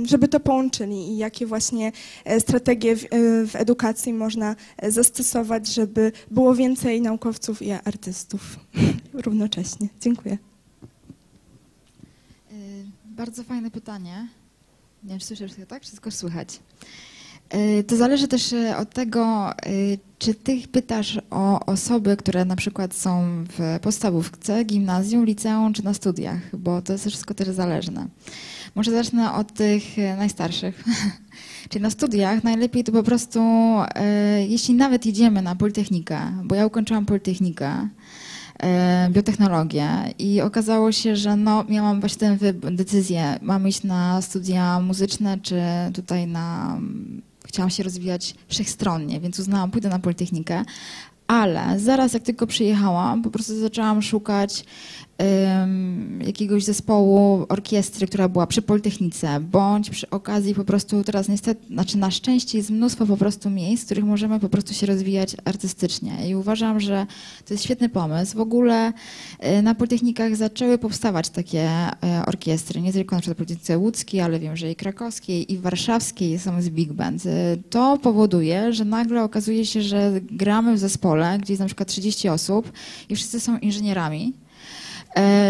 Speaker 9: żeby to połączyli i jakie właśnie strategie w, w edukacji można zastosować, żeby było więcej naukowców i artystów *laughs* równocześnie? Dziękuję.
Speaker 3: Bardzo fajne pytanie. Nie wiem, czy słyszysz, tak? Wszystko słychać. Y, to zależy też y, od tego, y, czy ty pytasz o osoby, które na przykład są w podstawówce, gimnazjum, liceum czy na studiach, bo to jest wszystko też zależne. Może zacznę od tych najstarszych. *laughs* Czyli na studiach najlepiej to po prostu, jeśli nawet jedziemy na Politechnikę, bo ja ukończyłam Politechnikę, biotechnologię i okazało się, że no, miałam właśnie tę decyzję, mam iść na studia muzyczne czy tutaj na chciałam się rozwijać wszechstronnie, więc uznałam, pójdę na Politechnikę, ale zaraz jak tylko przyjechałam, po prostu zaczęłam szukać jakiegoś zespołu, orkiestry, która była przy Politechnice, bądź przy okazji po prostu teraz niestety, znaczy na szczęście jest mnóstwo po prostu miejsc, w których możemy po prostu się rozwijać artystycznie i uważam, że to jest świetny pomysł. W ogóle y, na Politechnikach zaczęły powstawać takie y, orkiestry, nie tylko na przykład Politechnice Łódzkiej, ale wiem, że i krakowskiej, i warszawskiej są z big band. Y, to powoduje, że nagle okazuje się, że gramy w zespole, gdzie jest na przykład 30 osób i wszyscy są inżynierami, E,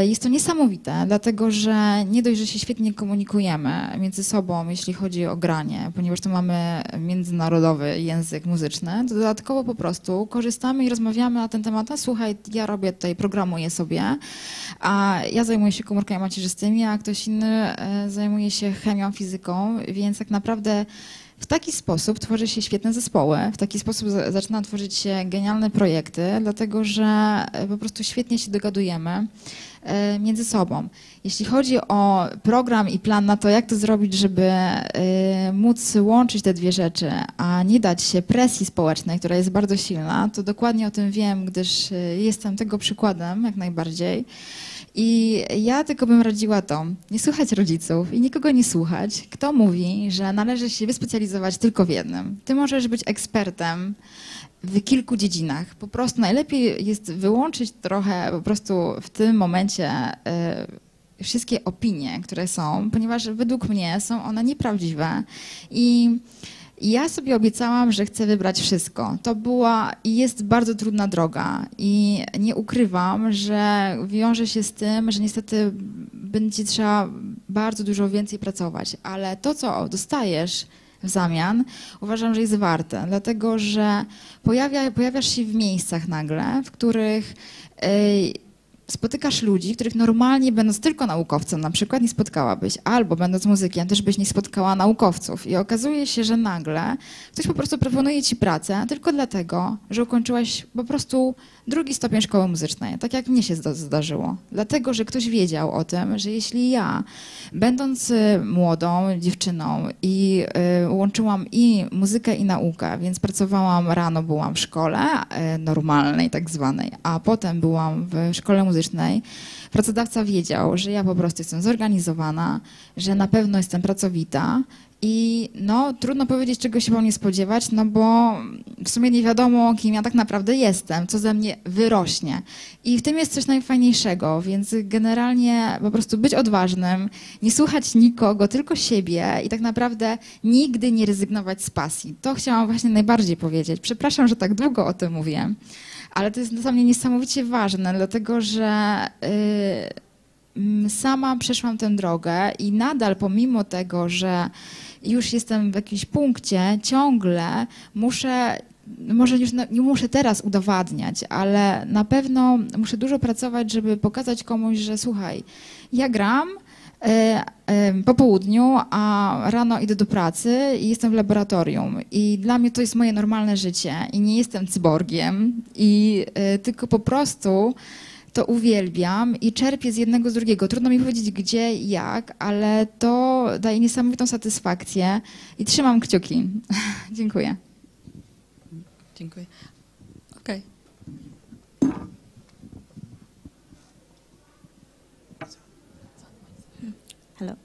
Speaker 3: jest to niesamowite, dlatego że nie dość, że się świetnie komunikujemy między sobą, jeśli chodzi o granie, ponieważ tu mamy międzynarodowy język muzyczny, to dodatkowo po prostu korzystamy i rozmawiamy na ten temat. A słuchaj, ja robię tutaj, programuję sobie, a ja zajmuję się komórkami macierzystymi, a ktoś inny e, zajmuje się chemią, fizyką, więc tak naprawdę W taki sposób tworzy się świetne zespoły, w taki sposób za- zaczyna tworzyć się genialne projekty, dlatego że e, po prostu świetnie się dogadujemy e, między sobą. Jeśli chodzi o program i plan na to, jak to zrobić, żeby e, móc łączyć te dwie rzeczy, a nie dać się presji społecznej, która jest bardzo silna, to dokładnie o tym wiem, gdyż jestem tego przykładem jak najbardziej. I ja tylko bym radziła to, nie słuchać rodziców i nikogo nie słuchać, kto mówi, że należy się wyspecjalizować tylko w jednym. Ty możesz być ekspertem w kilku dziedzinach. Po prostu najlepiej jest wyłączyć trochę po prostu w tym momencie e, wszystkie opinie, które są, ponieważ według mnie są one nieprawdziwe i ja sobie obiecałam, że chcę wybrać wszystko. To była i jest bardzo trudna droga. I nie ukrywam, że wiąże się z tym, że niestety będzie trzeba bardzo dużo więcej pracować. Ale to, co dostajesz w zamian, uważam, że jest warte. Dlatego, że pojawia, pojawiasz się w miejscach nagle, w których. Yy, spotykasz ludzi, których normalnie będąc tylko naukowcem na przykład nie spotkałabyś, albo będąc muzykiem też byś nie spotkała naukowców. I okazuje się, że nagle ktoś po prostu proponuje ci pracę tylko dlatego, że ukończyłaś po prostu drugi stopień szkoły muzycznej, tak jak mnie się zda- zdarzyło. Dlatego, że ktoś wiedział o tym, że jeśli ja, będąc y, młodą dziewczyną i y, łączyłam i muzykę i naukę, więc pracowałam rano, byłam w szkole y, normalnej tak zwanej, a potem byłam w szkole muzycznej, pracodawca wiedział, że ja po prostu jestem zorganizowana, że na pewno jestem pracowita i no, trudno powiedzieć, czego się mam nie spodziewać, no bo w sumie nie wiadomo, kim ja tak naprawdę jestem, co ze mnie wyrośnie. I w tym jest coś najfajniejszego, więc generalnie po prostu być odważnym, nie słuchać nikogo, tylko siebie i tak naprawdę nigdy nie rezygnować z pasji. To chciałam właśnie najbardziej powiedzieć. Przepraszam, że tak długo o tym mówię, ale to jest dla mnie niesamowicie ważne, dlatego że... Yy, sama przeszłam tę drogę i nadal pomimo tego, że już jestem w jakimś punkcie, ciągle muszę, może już nie muszę teraz udowadniać, ale na pewno muszę dużo pracować, żeby pokazać komuś, że słuchaj, ja gram e, e, po południu, a rano idę do pracy i jestem w laboratorium. I dla mnie to jest moje normalne życie i nie jestem cyborgiem i e, tylko po prostu to uwielbiam i czerpię z jednego z drugiego. Trudno mi powiedzieć gdzie i jak, ale to daje niesamowitą satysfakcję i trzymam kciuki. *laughs* Dziękuję.
Speaker 1: Dziękuję. Okej.
Speaker 6: Hello.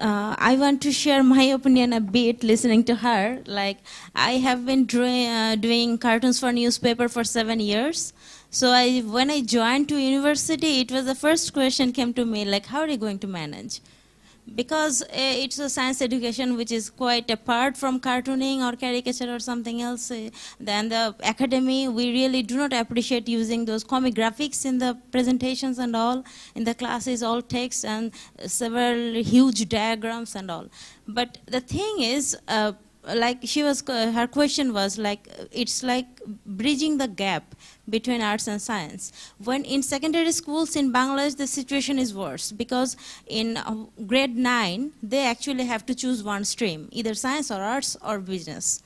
Speaker 6: Uh, I want to share my opinion a bit listening to her. Like, I have been uh, doing cartoons for newspaper for seven years. So I, when I joined to university, it was the first question came to me, like, how are you going to manage? Because uh, it's a science education which is quite apart from cartooning or caricature or something else. Uh, then the academy, we really do not appreciate using those comic graphics in the presentations and all. In the classes, all text and several huge diagrams and all. But the thing is, uh, like she was, her question was like, it's like bridging the gap between arts and science. When in secondary schools in Bangladesh, the situation is worse because in uh, grade 9, they actually have to choose one stream, either science or arts or business.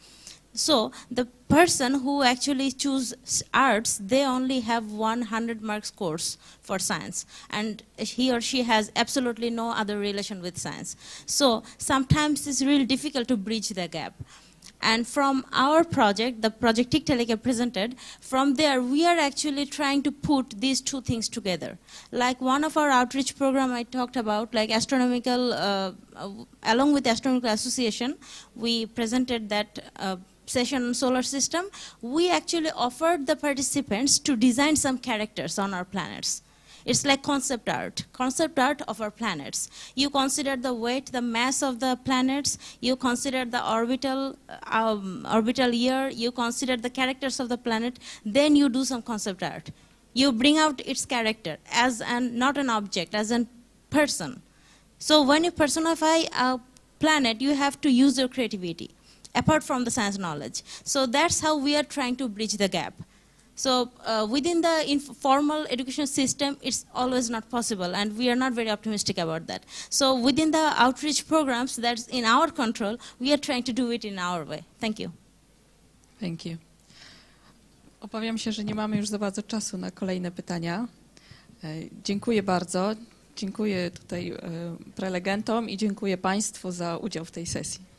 Speaker 6: So the person who actually choose arts, they only have 100 marks course for science, and he or she has absolutely no other relation with science. So sometimes it's really difficult to bridge the gap. And from our project, the project Tikteleke presented, from there we are actually trying to put these two things together. Like one of our outreach program I talked about, like astronomical, uh, uh, along with Astronomical Association, we presented that uh, session on solar system. We actually offered the participants to design some characters on our planets. It's like concept art, concept art of our planets. You consider the weight, the mass of the planets. You consider the orbital, um, orbital year. You consider the characters of the planet. Then you do some concept art. You bring out its character as an not an object, as a person. So when you personify a planet, you have to use your creativity, apart from the science knowledge. So that's how we are trying to bridge the gap. So uh, within the inf- formal education system, it's always not possible, and we are not very optimistic about that. So within the outreach programs that's in our control, we are trying to do it in our way. Thank you.
Speaker 1: Thank you. Obawiam się, że nie mamy już za bardzo czasu na kolejne pytania. E, Dziękuję bardzo. Dziękuję tutaj e, prelegentom i dziękuję Państwu za udział w tej sesji.